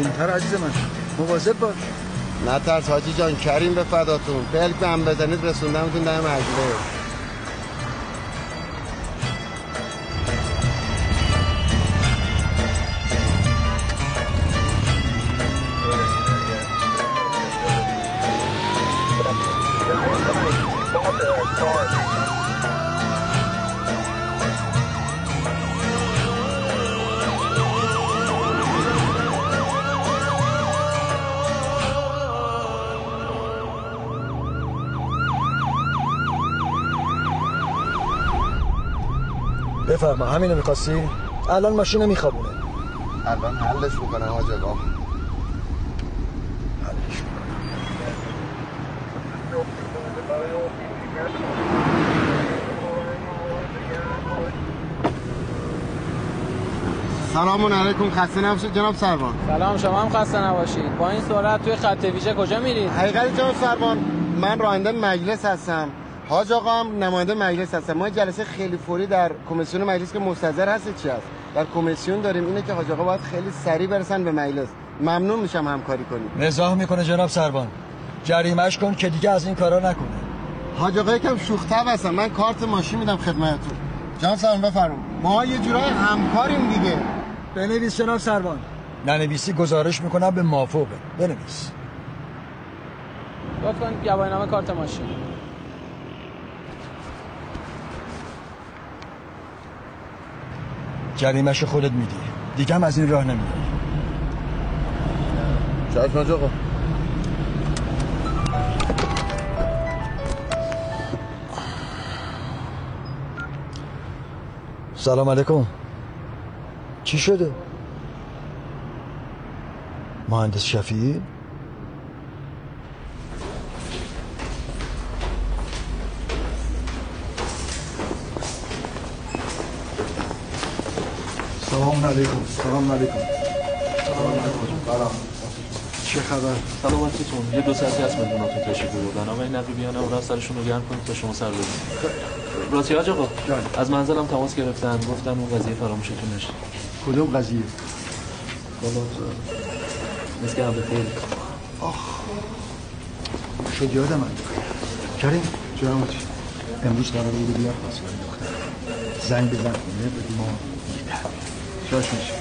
آرومتر عزیز من. مواظب باش. نترس حاجی جان کریم به فداتون. بلک به هم بزنید رسوندمتون در مجله بفرما همینو می‌خواستی؟ الان ماشین میخوابونه. الان حلش می‌کنم حاج آقا سلام علیکم خسته نباشید جناب سروان. سلام شما هم خسته نباشید. با این سرعت توی خط ویژه کجا میرید؟ حقیقت جناب سروان من راننده مجلس هستم. حاج آقا هم نماینده مجلس هستم ما جلسه خیلی فوری در کمیسیون مجلس که مستظر هست چی هست؟ در کمیسیون داریم. اینه که حاج آقا باید خیلی سریع برسن به مجلس. ممنون میشم همکاری کنیم نزاح می‌کنه جناب سربان. جریمش کن که دیگه از این کارا نکنه. حاج آقا یکم شوخ هستم. من کارت ماشین میدم خدمتتون. جان سلام بفرمایید. ما یه جورای همکاریم دیگه. بنویس جناب سربان. ننویسی گزارش می‌کنم به مافوقه بنویس. لطفا گواهینامه کارت ماشین. جریمش خودت میدی دیگه هم از این راه نمیای چشم حاج آقا سلام علیکم چی شده؟ مهندس شفیعی؟ سلام علیکم. سلام علیکم. سلام علیکم. چه خبر؟ سلامتیتون. یه دو ساعتی هست مدوناتون تشریف بردن آقای نقیبیان و سرشون رو گرم کنید تا شما سر بزنید راستی حاج آقا؟ از منزلم تماس گرفتن. گفتن اون قضیه فراموشتون نشه. کدوم قضیه؟ والا مثل که به خیر آخ. شد یادم من کریم جناب امروز قرار بود بیاد. خواستگاری دختر زنگ بزن. خونه بدیم. شاش میشه.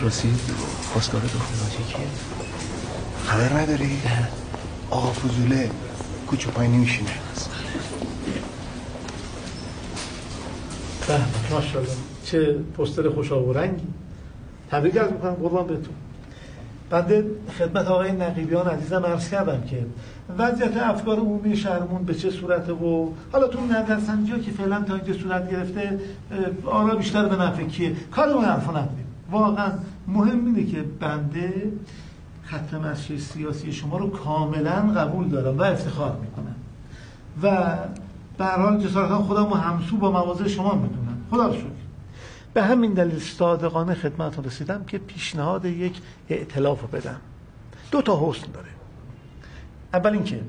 راستی خواستگار دختر کیه خبر نداری؟ آقا فضوله کوچه پای نمیشینه. به ماشاءالله. چه پستر خوش و رنگی. تبریک از می‌کنم قربان بهتون. بنده خدمت آقای نقیبیان عزیزم عرض کردم که وضعیت افکار عمومی شهرمون به چه صورته و حالا تو نظرسنجی ها که فعلا تا اینجا صورت گرفته آرا بیشتر به نفع کیه؟ کارمون حرفا نداریم. واقعا مهم اینه که بنده خط مشی سیاسی شما رو کاملا قبول دارم و افتخار می‌کنم. و به هر حال جسارتا خودم رو همسو با مواضع شما می‌دونم. خدا به همین دلیل صادقانه خدمتتون رسیدم که پیشنهاد یک ائتلاف رو بدم. دو تا حسن داره. اول اینکه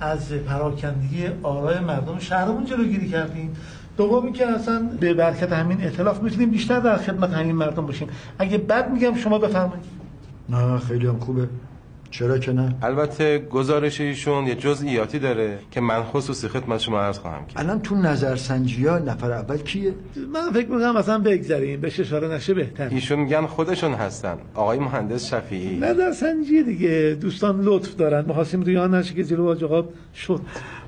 از پراکندگی آرای مردم شهرمون جلوگیری کردیم. دومی که اصلا به برکت همین ائتلاف می‌تونیم بیشتر در خدمت همین مردم باشیم. اگه بد میگم شما بفرمایید. نه خیلی هم خوبه. چرا که نه؟ البته گزارش ایشون یه جزئیاتی داره که من خصوصی خدمت شما عرض خواهم کرد. الان تو نظرسنجی ها نفر اول کیه؟ من فکر می‌کنم اصلا بگذریم بهش اشاره نشه بهتر. ایشون میگن خودشون هستن. آقای مهندس شفیعی. نظرسنجی دیگه دوستان لطف دارن. می‌خواستیم ریان نشه که جلو آقا شد.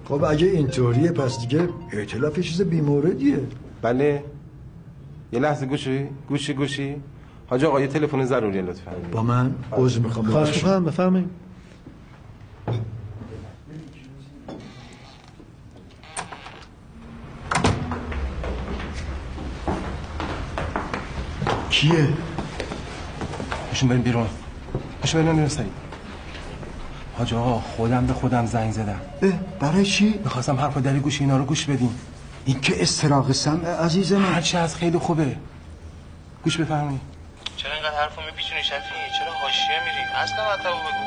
خب اگه اینطوریه پس دیگه ائتلاف چیز بیموردیه. بله. یه لحظه گوشی گوشی گوشی. حاج آقا یه تلفن ضروریه لطفا. با من؟ عذر می‌خوام. خواهش می‌کنم بفرمایید. کیه؟ بشین بریم بیرون. بشین بریم بیرون سریع حاج آقا خودم به خودم زنگ زدم. برای چی؟ می‌خواستم حرف در گوش اینا رو گوش بدیم این که استراق سمع عزیز من. هرچی از خیلی خوبه. گوش بفرمایید. چرا اینقدر حرفو میپیچونی شفیعی؟ چرا حاشیه میری؟ اصلا مطلب بگو.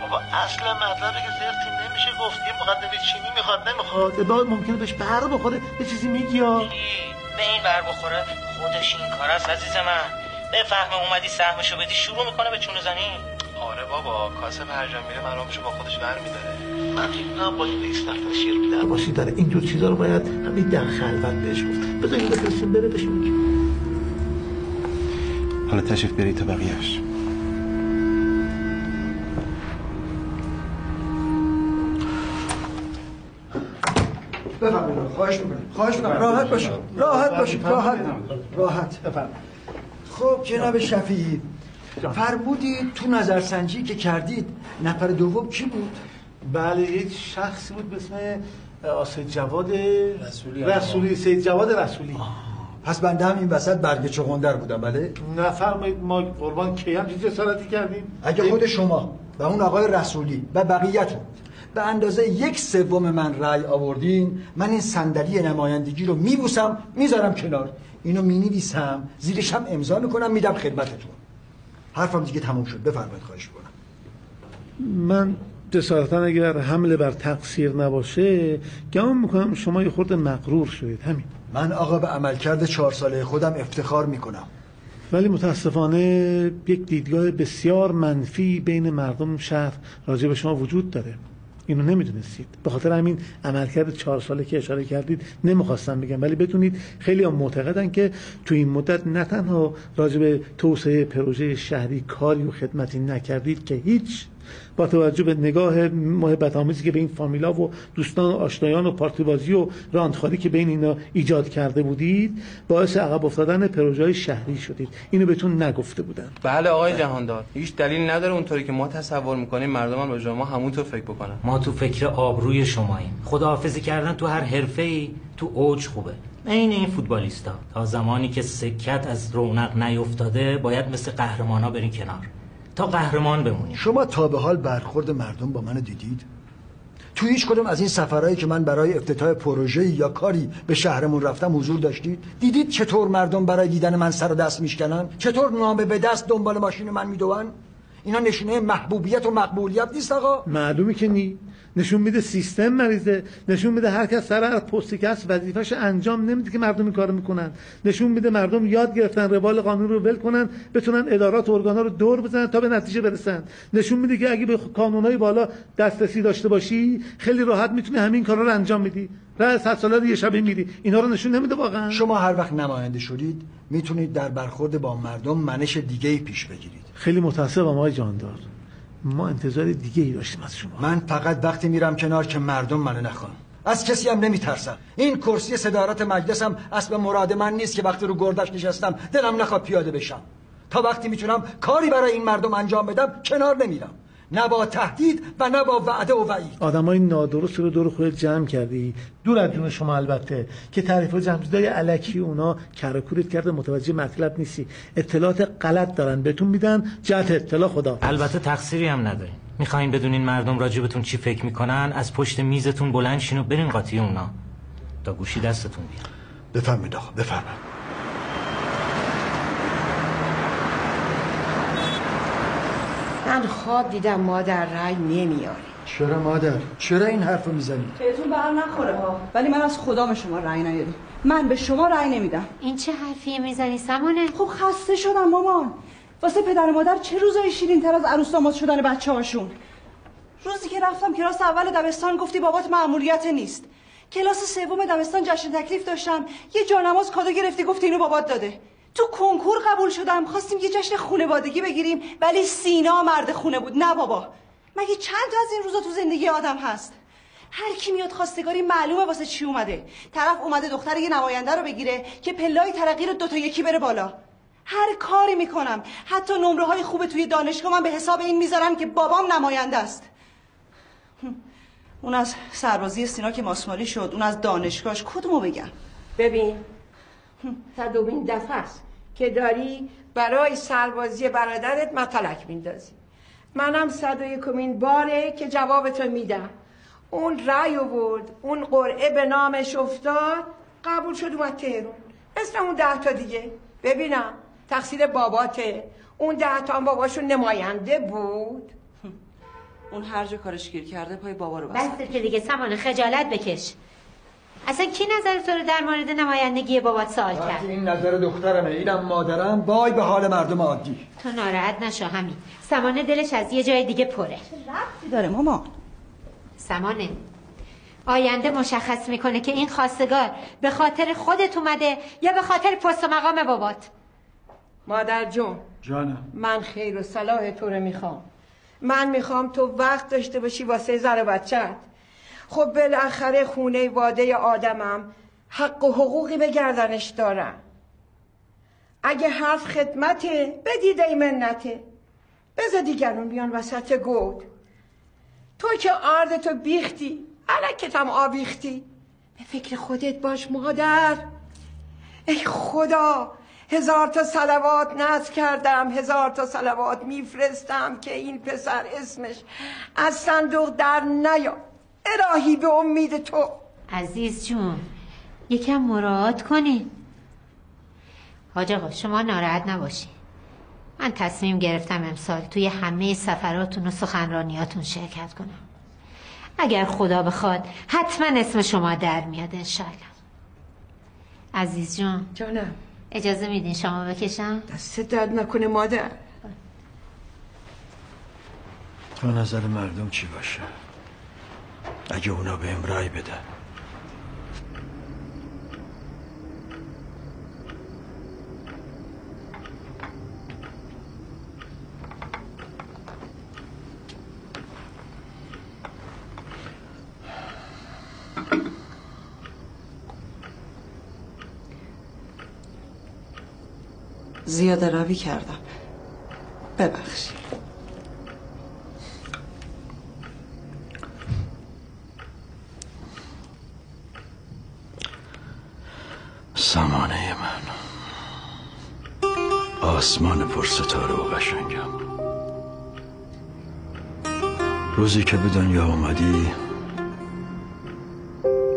بابا اصل مطلبی که زرتی نمیشه گفت. یه مقدمه چینی می‌خواد نمی‌خواد. بعد ممکنه بهش بر بخوره. یه چیزی میگی یا؟ به این بر بخوره. خودش این کار است عزیز من. بفهمه اومدی سهمشو بدی شروع می‌کنه به چونه زنی. آره بابا کاسم هر جا میره مرامشو با خودش ور میداره. من فکر می‌کنم با این بیست نفر شیر باشی. داره اینجور چیزا رو باید همین در خلوت بهش گفت. بذاریم بفرستیم بره بهش میگی حالا تشریف بری تا بقیهش بفرمایید خواهش می‌کنم. خواهش می‌کنم. راحت باشید. راحت باشید. راحت. راحت. خب جناب شفیعی فرمودید تو نظرسنجی که کردید نفر دوم کی بود؟ بله یک شخصی بود به اسم آه، سید جواد رسولی رسولی سید جواد رسولی. پس بنده هم این وسط برگ چغندر بودم بله؟ نفرمایید ما قربان کی هم چیز جسارتی کردیم؟ اگه خود شما و اون آقای رسولی و بقیه‌تون به اندازه یک سوم من رأی آوردین من این صندلی نمایندگی رو میبوسم می‌ذارم کنار. اینو می‌نویسم زیرش هم امضا می‌کنم میدم خدمتتون. حرفم دیگه تموم شد. بفرمایید خواهش می‌کنم. من جسارتا اگر حمله بر تقصیر نباشه گمان می‌کنم شما یه خورده مغرور شدید. همین. من آقا به عملکرد چهار ساله خودم افتخار می‌کنم. ولی متاسفانه یک دیدگاه بسیار منفی بین مردم شهر راجع به شما وجود داره. اینو نمی‌دونستید. به خاطر همین عملکرد چهار ساله که اشاره کردید نمی‌خواستم بگم. ولی بدونید خیلی هم معتقدن که تو این مدت نه تنها راجع به توسعه پروژه شهری کاری و خدمتی نکردید که هیچ با توجه به نگاه محبت آمیزی که به این فامیلا و دوستان و آشنایان و پارتی بازی و راندخاری که بین اینا ایجاد کرده بودید باعث عقب افتادن پروژه های شهری شدید. اینو بهتون نگفته بودن بله آقای جهاندار هیچ دلیل نداره اونطوری که ما تصور می‌کنیم مردم هم راجع به ما همونطور فکر بکنن. ما تو فکر آبروی شماییم. خداحافظی کردن تو هر حرفه‌ای تو اوج خوبه. عین این فوتبالیستا. تا زمانی که سکت از رونق نیفتاده باید مثل قهرمانا برین کنار. تا قهرمان بمونیم شما تا به حال برخورد مردم با من دیدید؟ تو هیچ کدوم از این سفرهایی که من برای افتتاح پروژه یا کاری به شهرمون رفتم حضور داشتید؟ دیدید چطور مردم برای دیدن من سر و دست میشکنن؟ چطور نامه به دست دنبال ماشین من میدوون اینا نشونه محبوبیت و مقبولیت نیست آقا. معلومه که نی. نشون میده سیستم مریضه نشون میده هر کس سر هر پستی که هست وظیفه‌ش انجام نمیده که مردم این کارو می‌کنن. نشون میده مردم یاد گرفتن روال قانون رو ول کنن بتونن ادارات و ارگانا رو دور بزنن تا به نتیجه برسن. نشون میده که اگه به کانونهای بالا دسترسی داشته باشی خیلی راحت می‌تونی همین کارا رو انجام میدی راه صد ساله رو یه شبه میری اینا رو نشون نمیده واقعا. شما هر وقت نماینده شدید می‌تونید در برخورد با مردم منش دیگه ای پیش بگیرید. خیلی متاسفم آقای جاندار. ما انتظار دیگه ای داشتیم از شما. من فقط وقتی میرم کنار که مردم منو نخوان. از کسی هم نمیترسم. این کرسی صدارت مجلسم اسب مراد من نیست که وقتی رو گردش نشستم دلم نخواد پیاده بشم. تا وقتی می‌تونم کاری برای این مردم انجام بدم کنار نمیرم. نه با تهدید و نه با وعده و وعید. آدمای نادرست رو دور خودت جمع کردی. دور از جون شما البته. که تعریف و جمع‌جویی الکی اونا کرکورت کرده متوجه مطلب نیستی. اطلاعات غلط دارن بهتون میدن. جهت اطلاع خدا. البته تقصیری هم نداریم می‌خواین بدونین مردم راجبتون چی فکر می‌کنن؟ از پشت میزتون بلند شین و برین قاطی اونا. تا گوشی دستتون بیاد. بفرمایید آقا بفرمایید. من خواب دیدم مادر رای نمیاره. چرا مادر؟ چرا این حرفو می‌زنی؟ بهتون بر نخوره ها. ولی من از خدا به شما رأی ندادم. من به شما رأی نمیدم. این چه حرفیه می‌زنی سمانه خب خسته شدم مامان. واسه پدر و مادر چه روزای شیرین تر از عروس داماد شدن بچه هاشون روزی که رفتم کلاس اول دبستان گفتی بابات مأموریت نیست. کلاس سوم دبستان جشن تکلیف داشتم. یه جانماز کادو گرفتی گفتی اینو بابات داده. تو کنکور قبول شدم. خواستیم یه جشن خونوادگی بگیریم ولی سینا مرد خونه بود. نه بابا. مگه چند تا از این روزا تو زندگی آدم هست؟ هر کی میاد خواستگاری معلومه واسه چی اومده. طرف اومده دختر یه نماینده رو بگیره که پلای ترقی رو دو تا یکی بره بالا. هر کاری می‌کنم. حتی نمره های خوب توی دانشگاه من به حساب این می‌ذارم که بابام نماینده است. اون از سربازی سینا که ماسمالی شد اون از دانشگاهش. کدومو بگم؟ ببین. صدومین دفعه است. که داری برای سربازی برادرت مطلق میندازی. منم صد و یکمین باره که جوابتو میدم. اون رأی آورد اون قرعه به نامش افتاد قبول شد اومد تهرون مثل اون ده تا دیگه. ببینم تقصیر باباته. اون ده تا هم باباشون نماینده بود. اون هر جا کارش گیر کرده پای بابا رو بس که دیگه سمانه خجالت بکش. اصلا کی نظر تو رو در مورد نمایندگی بابات سوال کرد؟ این نظر دخترمه اینم مادرم. وای به حال مردم عادی. تو ناراحت نشو همین سمانه دلش از یه جای دیگه پره. ربطی داره ماما سمانه آینده مشخص می‌کنه که این خواستگار به خاطر خودت اومده یا به خاطر پست و مقام بابات؟ مادر جون جانم. من خیر و صلاح تو رو می‌خوام. من می‌خوام تو وقت داشته باشی واسه زن و بچت خب بالاخره خونه واده آدمم حق و حقوقی به گردنش دارم. اگه حرف خدمته بدیده منته. بذار دیگرون بیان وسط گود. تو که آرد تو بیختی علکتم آویختی. به فکر خودت باش مادر. ای خدا هزار تا سلوات نصب کردم هزار تا سلوات میفرستم که این پسر اسمش از صندوق در نیا الهی به امید تو. عزیز جون یکم مراعات کنین حاج آقا شما ناراحت نباشین. من تصمیم گرفتم امسال توی همه سفراتون و سخنرانیاتون شرکت کنم. اگر خدا بخواد حتما اسم شما در میاد انشالله عزیز جون. جانم. اجازه میدین شما بکشم؟ دست درد نکنه مادر. تو نظر مردم چی باشه؟ اگه اونا به رای بدن. زیاده روی کردم. ببخشید. سمانه من. آسمان پر ستاره و قشنگم. روزی که به دنیا آمدی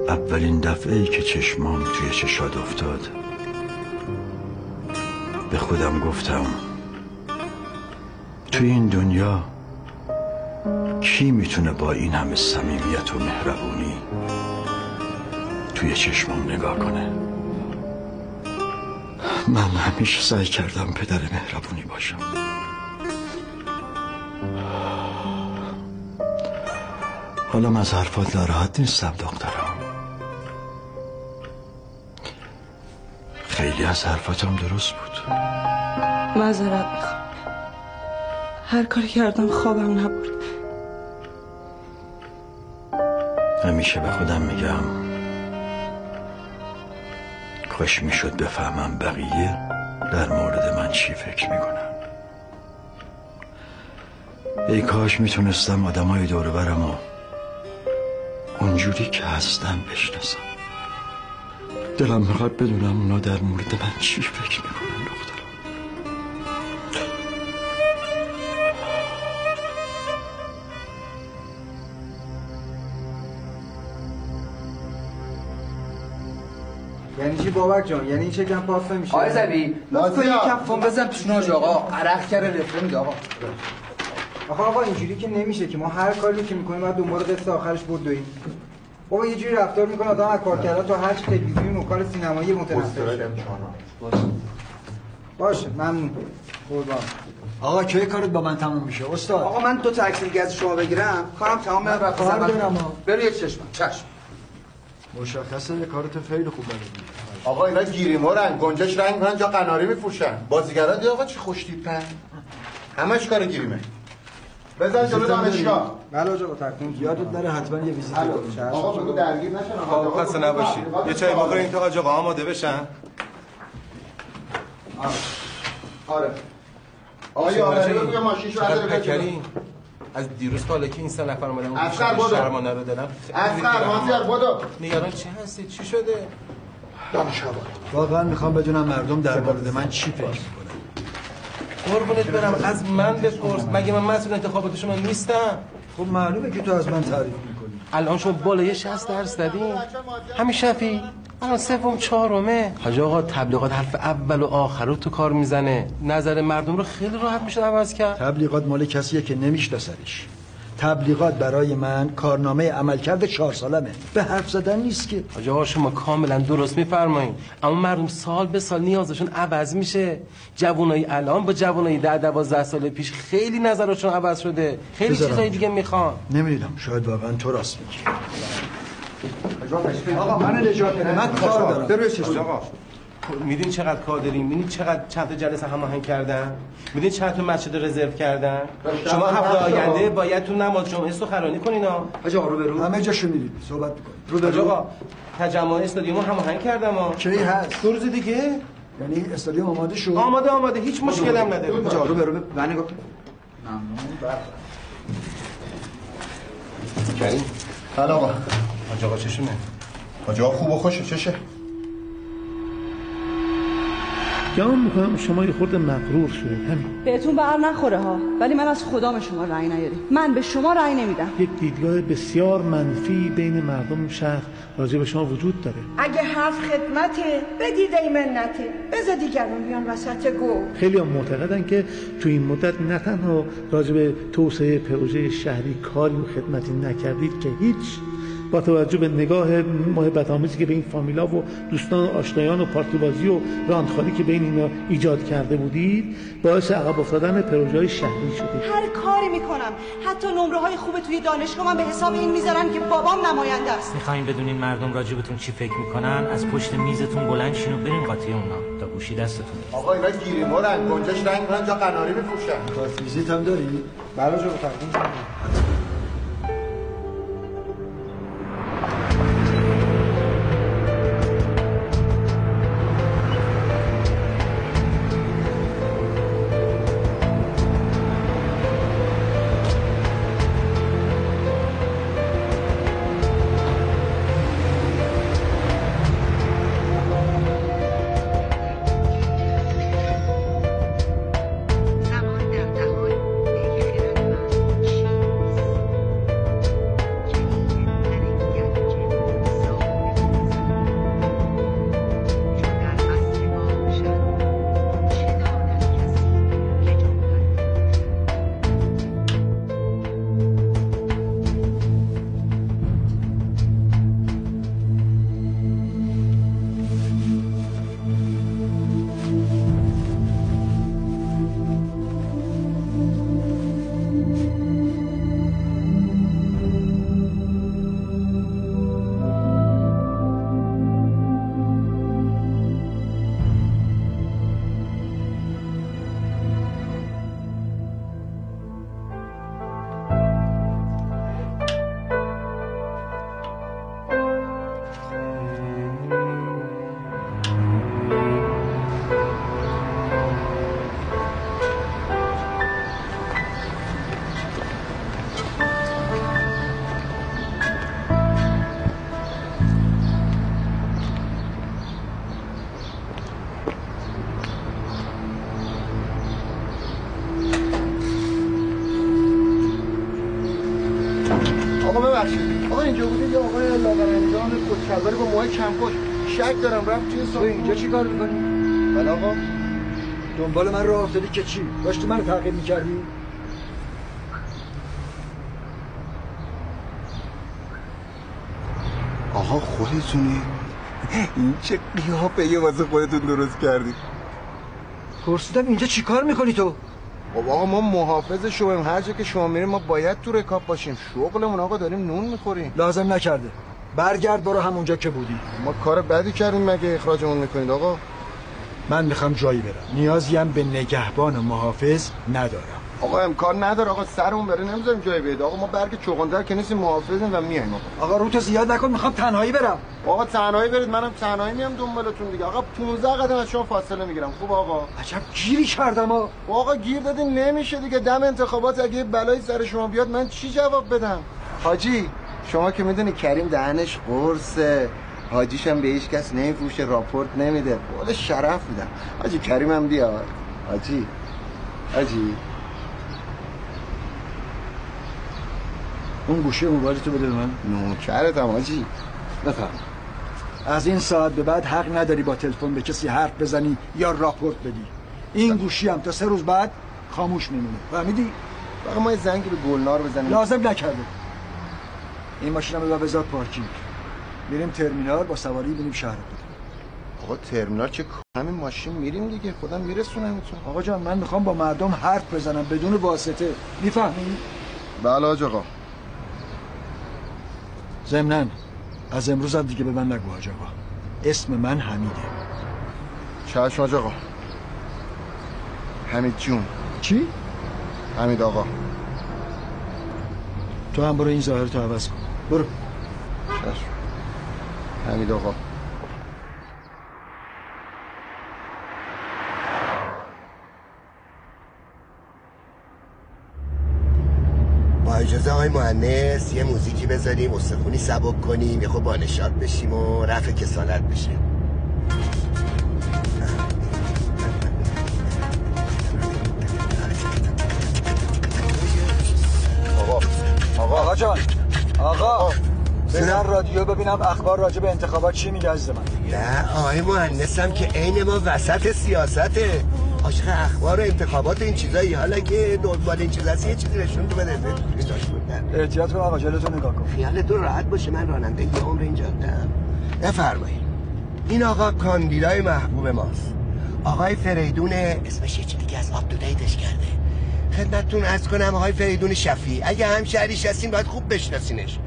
اولین دفعه ای که چشمام توی چشاد افتاد. به خودم گفتم توی این دنیا کی می‌تونه با این همه صمیمیت و مهربونی توی چشمام نگاه کنه؟ من همیشه سعی کردم پدر مهربونی باشم. حالا از حرفات ناراحت نیستم دخترم. خیلی از حرفاتم درست بود. معذرت می‌خوام. هر کاری کردم خوابم نبرد همیشه به خودم میگم. کاش می‌شد بفهمم بقیه در مورد من چی فکر می‌کنن. ای کاش می‌تونستم آدمای دور برم و اونجوری که هستن بشناسم. دلم می‌خواد بدونم اونا در مورد من چی فکر می‌کنن. بابک جان یعنی این چکم پاس نمیشه؟ آقای زبی لطفا یکم فون بزن پیشون حاج آقا. عرق کرده رفته میده آقا. آقا آقا اینجوری که نمیشه که ما هر کاری رو که می‌کنیم باید دنبال قصه آخرش بدویم بابا یه جوری رفتار می‌کنه آدم از کار کردن تو هر تلویزیون و کار سینمایی متنفر شه. باشه ممنون. قربان. آقا کی کارت با من تموم میشه؟ استاد. آقا من دو تا عکس دیگه از شما بگیرم. کارم تمام من رفت. برو یک چشم. چشم. مشخصه یه کارت خیلی خوب بلدی آقا اینا گیریمرن گنجش رنگ می‌کنن جا قناری میفروشن. بازیگرا دی آقا چی خوش تیپن همش کار گیریمه. بزن جلو دانشگاه. بله آقا تکون یادت نره حتما یه ویزیت الو. کنی آقا بگو درگیر نشن خب خسته نباشید. یه چای بخورین تا آقا آماده بشن. آره. آقا یه آره بگو یه ماشینشو چقدر برداره بره پکری؟ از دیروز تا که این سه نفر اومدن اون. شرمانه رو دلم اصغر مازیار بدو نگران چه هستی؟ چی شده؟ دانشگاه واقعا می‌خوام بدونم مردم در مورد من چی فکر می‌کنن. قربونت برم. از من بپرس مگه من مسئول انتخابات شما نیستم؟ خب معلومه که تو از من تعریف می‌کنی. الان شما بالای 60 درس زدین همین شفی. الان سوم چهارمه. حاج آقا تبلیغات حرف اول و آخر رو تو کار می‌زنه. نظر مردم رو خیلی راحت میشه عوض کرد. تبلیغات مال کسیه که نمیشناسنش. تبلیغات برای من کارنامه عملکرد چهار سالمه. به حرف زدن نیست که. آقا شما کاملا درست میفرمایید. اما مردم سال به سال نیازشون عوض میشه. جوانای الان با جوانای ده دوازده سال پیش خیلی نظرشون عوض شده. خیلی. چیزای دیگه می‌خوان. نمی‌دونم شاید واقعا تو راست میگی. آقا من نجات بده من کار دارم. برو آقا. می‌دونی چقدر کار داریم می‌دونی چقدر چند تا جلسه هماهنگ کردن؟ می‌دونی چند تا مسجد رزرو کردن؟ شما هفته آینده باید تو نماز جمعه سخنرانی کنین ها. حاج آقا رو برو همه جاشو می‌دید. صحبت می‌کنید. حاج آقا تجمع استادیوم رو هماهنگ کردم ها. کی هست؟ دو روز دیگه. یعنی استادیوم آماده شد؟ آماده آماده. هیچ مشکل هم نداره. حاج آقا رو برو من نگاه کریم حالا آقا آقا حاج آقا خوب و خوشه چشه؟ گمان می‌کنم شما یه خورده مغرور شدید همین. بهتون بر نخوره ها ولی من از خدا به شما رأی نیاریم من به شما رأی نمیدم. یک دیدگاه بسیار منفی بین مردم شهر راجع به شما وجود داره. اگه حرف خدمته بدید ای منته بذار دیگرون بیان وسط گو. خیلی هم معتقدن که تو این مدت نه تنها راجع به توسعه پروژه شهری کاری و خدمتی نکردید که هیچ با توجه به نگاه محبت آمیزی که به این فامیلا و دوستان و آشنایان و پارتی بازی و راندخالی که بین اینا ایجاد کرده بودید باعث عقب افتادن پروژه شهری شدید هر کاری می‌کنم. حتی نمره های خوب توی دانشگاه من به حساب این می‌ذارن که بابام نماینده است. می‌خواین بدونین مردم راجبتون چی فکر می‌کنن؟ از پشت میزتون بلند شین و برین قاطی اونا. تا گوشی دستتون آقا اینا گیری مارن گنجش رنگ کنن جا قناری میفروشن کارت ویزیت هم داری؟ بله جو تقدیم کچلواری با موهای کمپوش شک دارم رفت توی تو اینجا چی کار می‌کنی؟ بله آقا دنبال من راه افتادی که چی؟ داشتی منو تعقیب می‌کردی؟ آقا خودتونی این چه قیافه یه واسه خودتون درست کردی پرسیدم اینجا چی کار می‌کنی تو؟ خب آقا ما محافظ شویم هر جا که شما میریم ما باید تو رکاب باشیم شغلمون آقا داریم نون می‌خوریم لازم نکرده برگرد برو همونجا که بودی. ما کار بدی کردیم مگه اخراجمون می‌کنید آقا؟ من می‌خوام جایی برم. نیازی هم به نگهبان و محافظ ندارم. آقا امکان نداره. آقا سرمون بره. نمی‌ذاریم جای بده آقا ما برگ چغندر که نیستیم محافظیم و میایم. آقا آقا روتو زیاد نکن. می‌خوام تنهایی برم. آقا تنهایی برید. منم تنهایی میام دنبالتون دیگه. آقا 15 قدم از شما فاصله می‌گیرم. خوب آقا؟ عجب گیری کردم آقا آقا گیر دادین. نمیشه دیگه. دم انتخابات. اگه بلایی سر شما بیاد من چی جواب بدم؟ حاجی شما که می‌دونی کریم دهنش قرصه حاجیش هم به هیچ کس نمیفروشه راپورت نمیده. قول شرف میدم. حاجی کریم هم بیار حاجی. حاجی. اون گوشی موبایلتو بده به من. نوکرتم حاجی. بفهم از این ساعت به بعد حق نداری با تلفن به کسی حرف بزنی یا راپورت بدی. این گوشی هم تا سه روز بعد خاموش میمونه. فهمیدی؟ فقط ما یه زنگ به گلنار بزنیم. لازم نکرده. این ماشین هم بذار پارکینگ. میریم ترمینال با سواری بریم شهر آقا ترمینال چه همین ماشین میریم دیگه. خودم میرسونمتون آقا جان من می‌خوام با مردم حرف بزنم بدون واسطه. می‌فهمی؟ بله حاج آقا ضمناً از امروز هم دیگه به من نگو حاج آقا اسم من حمیده. چشم حاج آقا حمید جون. چی؟ حمید آقا. تو هم برو این ظاهر تو عوض کن. برو. حمید آقا. با اجازه های مهندس یه موزیکی بذاریم استخونی سبک کنیم یه خود بانشاد بشیم و رفع کسالت بشه. آقا آقا جان. آقا بزن رادیو ببینم اخبار راجع به انتخابات چی میگه از من. نه آقای مهندسم که عین ما وسط سیاسته. عاشق اخبار و انتخابات این چیزایی. حالا که دنبال این چیزاست یه چیزی نشون تو بده احتیاط کن آقا جلوتو نگاه کن. خیال تو راحت باشه من راننده یه عمر اینجا بودم بفرمایید. این آقا کاندیدای محبوب ماست. آقای فریدون اسمش یه چی دیگه از آب کرده. خدمتتون از کنم آقای فریدون شفی اگه هم شهریش هستین باید خوب بشناسینش.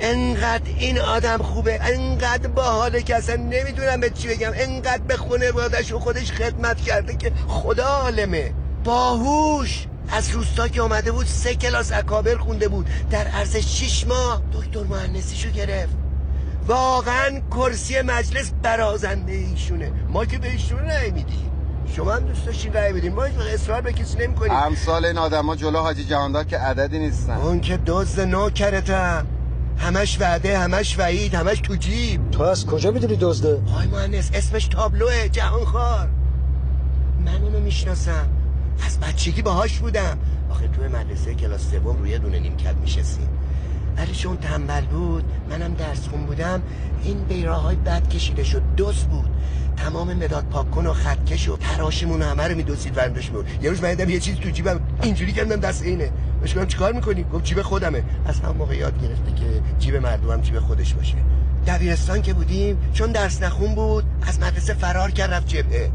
انقدر این آدم خوبه انقدر باحاله که اصلا نمی‌دونم به چی بگم. انقدر به خانوادش و خودش خدمت کرده که خدا عالمه. باهوش! از روستا که آمده بود سه کلاس اکابر خونده بود. در عرض شیش ماه دکتر مهندسیشو گرفت. واقعا کرسی مجلس برازنده ایشونه ما که به ایشون رأی میدیم. شما هم دوست داشتین رأی بدین. ما اصرار به کسی نمی‌کنیم. امثال این آدما جلو حاجی جهاندار که عددی نیستن. اون که دزد نوکرتم همش وعده همش وعید همش تو جیب. تو از کجا می‌دونی دزده؟ آی مهندس اسمش تابلوه جهانخوار. من اونو می‌شناسم. از بچگی باهاش بودم. آخه تو مدرسه کلاس سوم روی دونه نیمکت میشستیم ولی چون تنبل بود. منم درس خون بودم. این بیراه های بد کشیده شد. دوست بود. تمام مداد پاک کن و خطکش و تراشمون همه رو میدوسید ورندش بود. یه روز من یه چیز تو جیبم. اینجوری کردم دست اینه. بهش گفتم چیکار می‌کنی؟ گفت جیب خودمه. از هم موقع یاد گرفته که جیب مردمم جیب خودش باشه. دبیرستان که بودیم چون درس نخون بود از مدرسه فرار کرد رفت جبهه.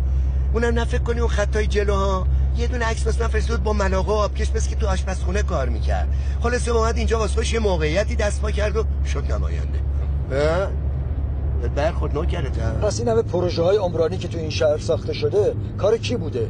اونم نه فکر کنی اون خطای جلوها. یه دونه عکس واسه من فرستاد با ملاقه و آبکش بس که تو آشپزخونه کار می‌کرد. خلاصه اومد اینجا واسه یه موقعیتی دست پا کرد و شد نماینده. اه؟ برخورد نوکرت پس این همه پروژه های عمرانی که تو این شهر ساخته شده کار کی بوده؟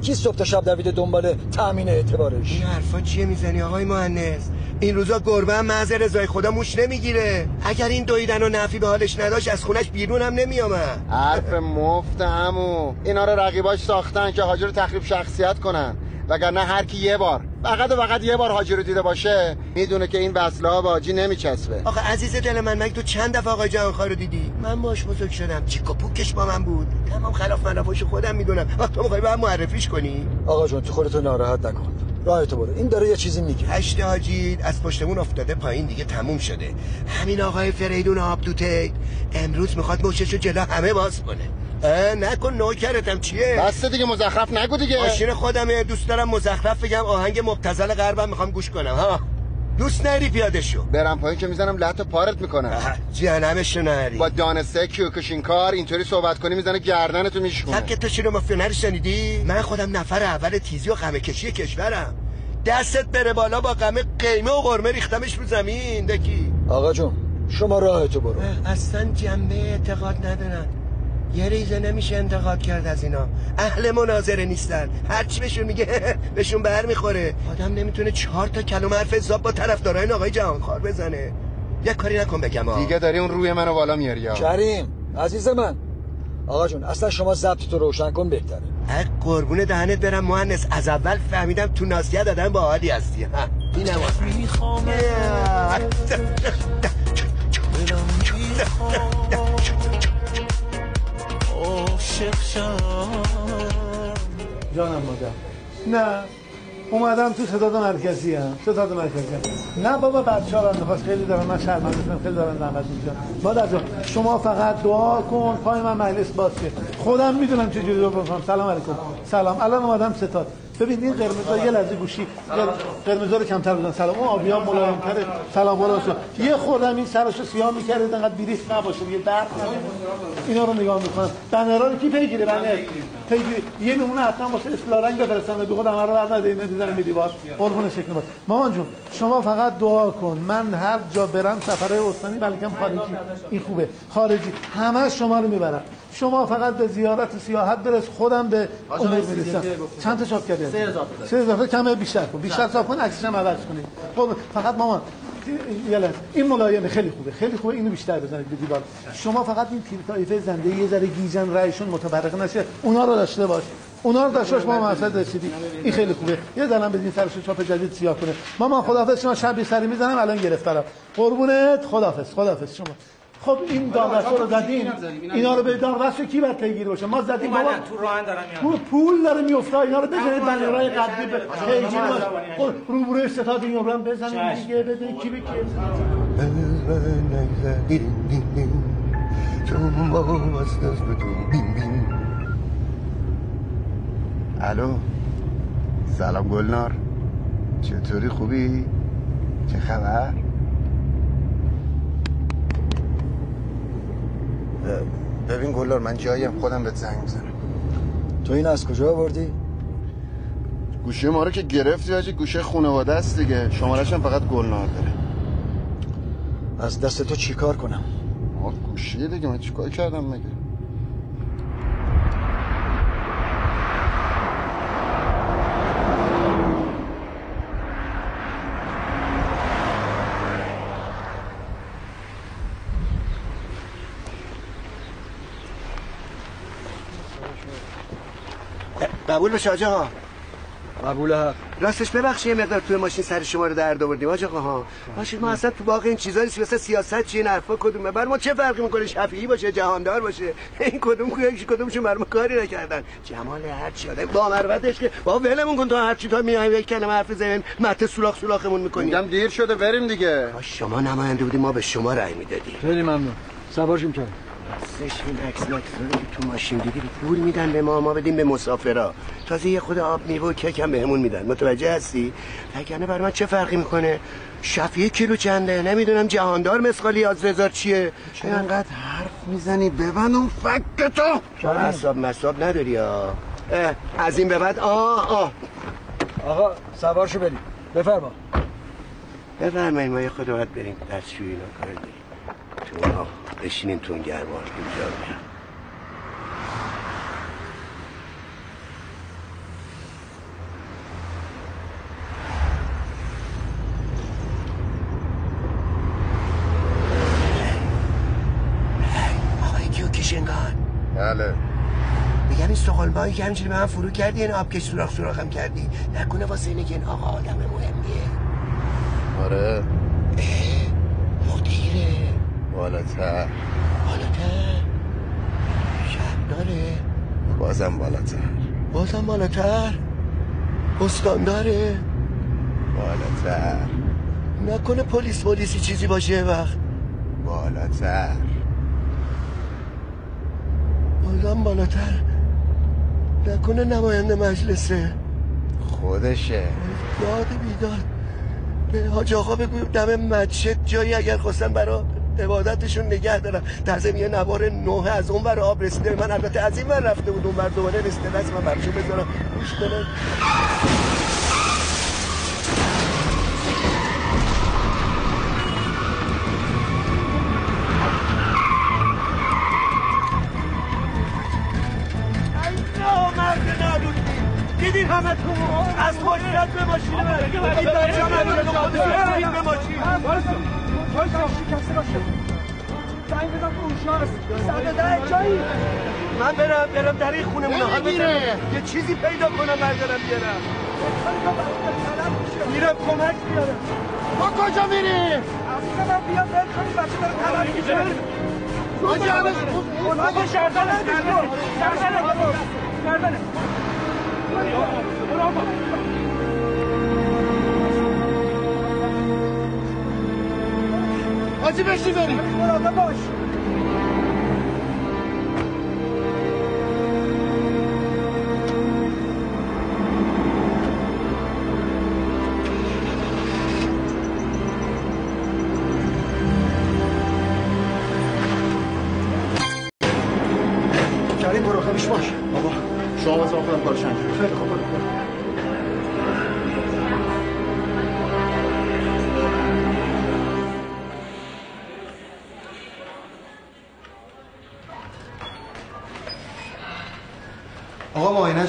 کی صبح تا شب دویده دنبال تامین اعتبارش؟ این حرفا چیه می‌زنی آقای مهندس؟ این روزا گربه هم محض رضای خدا موش نمی‌گیره. اگر این دویدن و نفی به حالش نداشت از خونش بیرون هم نمیامد. حرف مفت همو اینا رو رقیباش ساختن که حاجی رو تخریب شخصیت کنن. وگرنه هر کی یه بار فقط و فقط یه بار حاجی رو دیده باشه می‌دونه که این وصله ها به حاجی نمیچسبه. آخه عزیز دل من مگه تو چند دفعه آقای جهانخوار رو دیدی؟ من باش بزرگ شدم. چیک و پوکش با من بود. تمام خلاف منافعش خودم می‌دونم. تو می‌خوای به معرفیش کنی؟ آقا جون تو خودتو ناراحت نکن. راه تو برو. این داره یه چیزی میگه. هشت حاجی از پشتمون افتاده پایین دیگه تموم شده. همین آقای فریدون آب دوتید امروز می‌خواد موششو جلو همه باز کنه. نکن نوکرتم. چیه؟ بس دیگه مزخرف نگو دیگه. ماشین خودمه دوست دارم مزخرف بگم. آهنگ مبتزل غربم می‌خوام گوش کنم ها؟ دوست نری پیاده شو. برم پایین که می‌زنم لحت پارت می‌کنم. جهنمش نری با دانسته کیوکشین کار اینطوری صحبت کنی می‌زنه گردنتو میشونه سبک تو شیرو مافیا شنیدی من خودم نفر اول تیزی و غمه کشی کشورم. دستت بره بالا با غمه قیمه و قرمه ریختمش رو زمین دکی. آقا جون شما راه تو برو. اصلا جنبه اعتقاد ندارن. یه ریزه نمیشه انتقاد کرد از اینا اهل مناظره نیستن هرچی بهشون میگه بهشون بر می‌خوره آدم نمی‌تونه چهار تا کلمه حرف حساب با طرفدارای آقای جهانخوار بزنه یه کاری نکن بگم ها. دیگه داری اون روی منو بالا میاری یا کریم عزیز من آقا جون اصلا شما ضبط تو روشن کن بهتره ای قربون دهنت برم مهندس از اول فهمیدم تو ناسیه دادن با حالی هستی ها اینم می‌خوام جانم مادر. نه. اومدم تو ستاد مرکزی هم ستاد مرکزی هم. نه بابا بچه ها رو خیلی دارم من شرمنده خیلی دارم زحمت می‌کشم مادر جان شما فقط دعا کن پای من مجلس باز خودم می‌دونم چه جوری بکنم سلام علیکم. سلام. الان اومدم ستاد. ببین این قرمزا یه لحظه گوشی. قر- قرمزا رو کمتر بزن. سلام. اون آبیا ملایم‌تره. سلام. باشه یه خوردم این سرشو سیاه می‌کرد انقدر بیریخ نباشه. یه نباشه. اینا رو نگاه می‌کنم. بنرا رو کی پیگیره؟ بنر. پیگیری یه نمونه حتما واسه اصلاح رنگ بفرستم به خودم رو بر نده دیدن میدی باش قربون شکل باش مامان جون شما فقط دعا کن من هر جا برم سفرهای استانی بلکه خارجی این خوبه خارجی همه شما رو می‌برم شما فقط به زیارت و سیاحت برس خودم به امور می‌رسم. چند تا چاپ کردی سه اضافه. سه اضافه کمه بیشتر کن بیشتر چاپ کن عکسش هم عوض کنید خب فقط مامان لحظه. این ملایمه خیلی خوبه. خیلی خوبه اینو بیشتر بزنید به دیوار. شما فقط این تیر طایفه زنده یه ذره گیجن رایشون متفرقه نشه اونا رو داشته باش. اونا رو داشته باش ما مقصد رسیدی. این خیلی خوبه. یه زنم بدین سرش چاپ جدید سیاه کنه. مامان خداحافظ شما. شب سری می‌زنم الان گرفتارم. قربونت خداحافظ خداحافظ. شما خب این داربست رو زدیم. اینا رو به داربست کی باید پیگیر باشه ما زدیم بابا. تو راهن دارم پول داره میفته اینا رو بزنید بنرهای قدی به پیگیر باشه خب روبروی ستاد این عمرم بزنید دیگه بده کی به کی چون با واسه دست به تو بین بین الو. سلام گلنار. چطوری؟ خوبی؟ چه خبر؟ ببین گلنار من جاییم خودم بهت زنگ می‌زنم تو این از کجا آوردی؟ گوشه ما رو که گرفتی حاجی گوشه خانواده است دیگه شمارش هم فقط گلنار داره از دست تو چیکار کنم؟ آه گوشیه دیگه من چیکار کردم مگه قبول بشه آجا. ها قبول. حق راستش ببخشید یه مقدار توی ماشین سر شما رو درد آوردیم آجا ها باشید ما اصلا تو باقی این چیزا نیست مثلا سیاست چیه این حرفا کدومه؟ بر ما چه فرقی می‌کنه؟ شفیعی باشه جهاندار باشه؟ این کدوم کوی کدومشون بر ما کاری نکردن؟ جمال هر چی آدم با مروتش که با ولمون کن تا هر چی تا میایم یک کلمه حرف زمین مت سولاخ سولاخمون می‌کنیم. میگم دیر شده بریم دیگه. شما نماینده بودیم ما به شما رأی می‌دادیم. خیلی ممنون. سوارشیم کرد راستش این عکس که تو ماشین دیدی پول میدن به ما ما بدیم به مسافرا. تازه یه خود آب میوه و کک هم بهمون میدن. متوجه هستی؟ وگرنه برای من چه فرقی می‌کنه؟ شفیه کیلو چنده؟ نمی‌دونم جهاندار مسخالی از هزار چیه؟ چرا انقدر حرف می‌زنی؟ ببند اون فکتو حساب مساب نداری اه، از این به بعد آه آه. آقا سوارشو بریم. بفرما. بفرمایید ما یه خود باید بریم. دستشویی اینا کار داریم. تو آه. بشینیم تو اون گرما اینجا کیوکیشنگان بله. میگم این سقالمایی که همینجوری به من فرو کردی این آبکش سوراخ سوراخم کردی. نکنه واسه اینه که این آقا آدم مهمیه. آره. بالاتر. بالاتر؟ شهرداره بازم بالاتر. بازم بالاتر؟ استانداره؟ بالاتر. نکنه پلیس پلیسی چیزی باشه وقت. بالاتر. بازم بالاتر. نکنه نماینده مجلسه. خودشه. داد بیداد. به حاج آقا بگو دم مسجد جایی اگر خواستن برا عبادتشون نگه دارم. در ضمن یه نوار نوه از اون ور آب رسیده. به من البته از این ور رفته بود. اون ور دوباره رسیده. دست من برشون بذارم. گوش دیدین همه تو از ماشینت به ماشین من. این بچه من جلو خودش رسید به ماشین زنگ بزن فروشناس صد ده جایی. من برم برم در این خونه مونه. یه چیزی پیدا کنم بردارم بیارم. میرم کمک بیارم ما کجا میری؟ عزیز من بیا بهت کنی بچه داره طلب میشه. حاجی همه حاجی شردنه شردنه شردنه برو آقا حاجی بشی بریم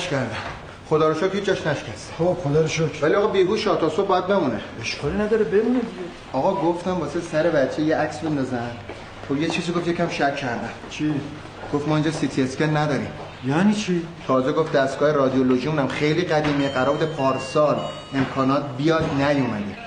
معاینش کردم. خدا رو شکر هیچ جاش نشکست. خب خدا رو شکر. ولی آقا بیهوش تا صبح باید بمونه. اشکالی نداره بمونه دیگه. آقا گفتم واسه سر بچه یه عکس بندازن. خب یه چیزی گفت یکم شک کردم. چی؟ گفت ما اینجا سی تی اسکن نداریم. یعنی چی؟ تازه گفت دستگاه رادیولوژی اونم خیلی قدیمی قرار بود پارسال امکانات بیاد نیومده.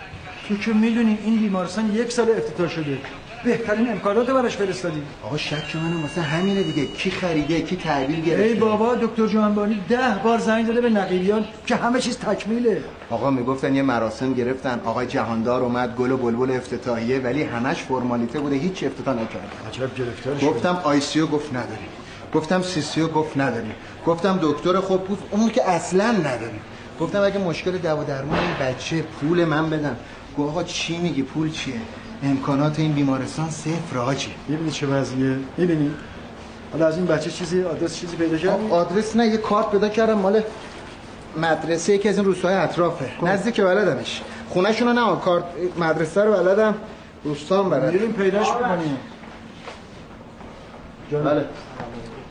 تو که می‌دونی این بیمارستان یک سال افتتاح شده. بهترین امکانات براش فرستادی آقا شک منم واسه همینه دیگه. کی خریده کی تحویل گرفته؟ ای بابا دکتر جوانبانی ده بار زنگ زده به نقیبیان که همه چیز تکمیله. آقا می‌گفتن یه مراسم گرفتن. آقای جهاندار اومد گل و بلبل افتتاحیه ولی همش فرمالیته بوده. هیچ افتتاح نکرده. عجب گرفتار. گفتم آی سی گفت نداریم. گفتم سی سی گفت نداریم. گفتم دکتر خوب بود اون که اصلا نداریم. گفتم اگه مشکل دوا درمان بچه پول من بدن. گفت آقا چی میگی؟ پول چیه؟ امکانات این بیمارستان صفر آجی. می‌بینی چه وضعیه؟ می‌بینی؟ حالا از این بچه چیزی آدرس چیزی پیدا کردی؟ آدرس نه یه کارت پیدا کردم مال مدرسه یکی از این روستاهای اطرافه. نزدیک بلدمش. خونه‌شون رو نه کارت مدرسه رو بلدم روستان بلدم میریم پیداش می‌کنیم. بله.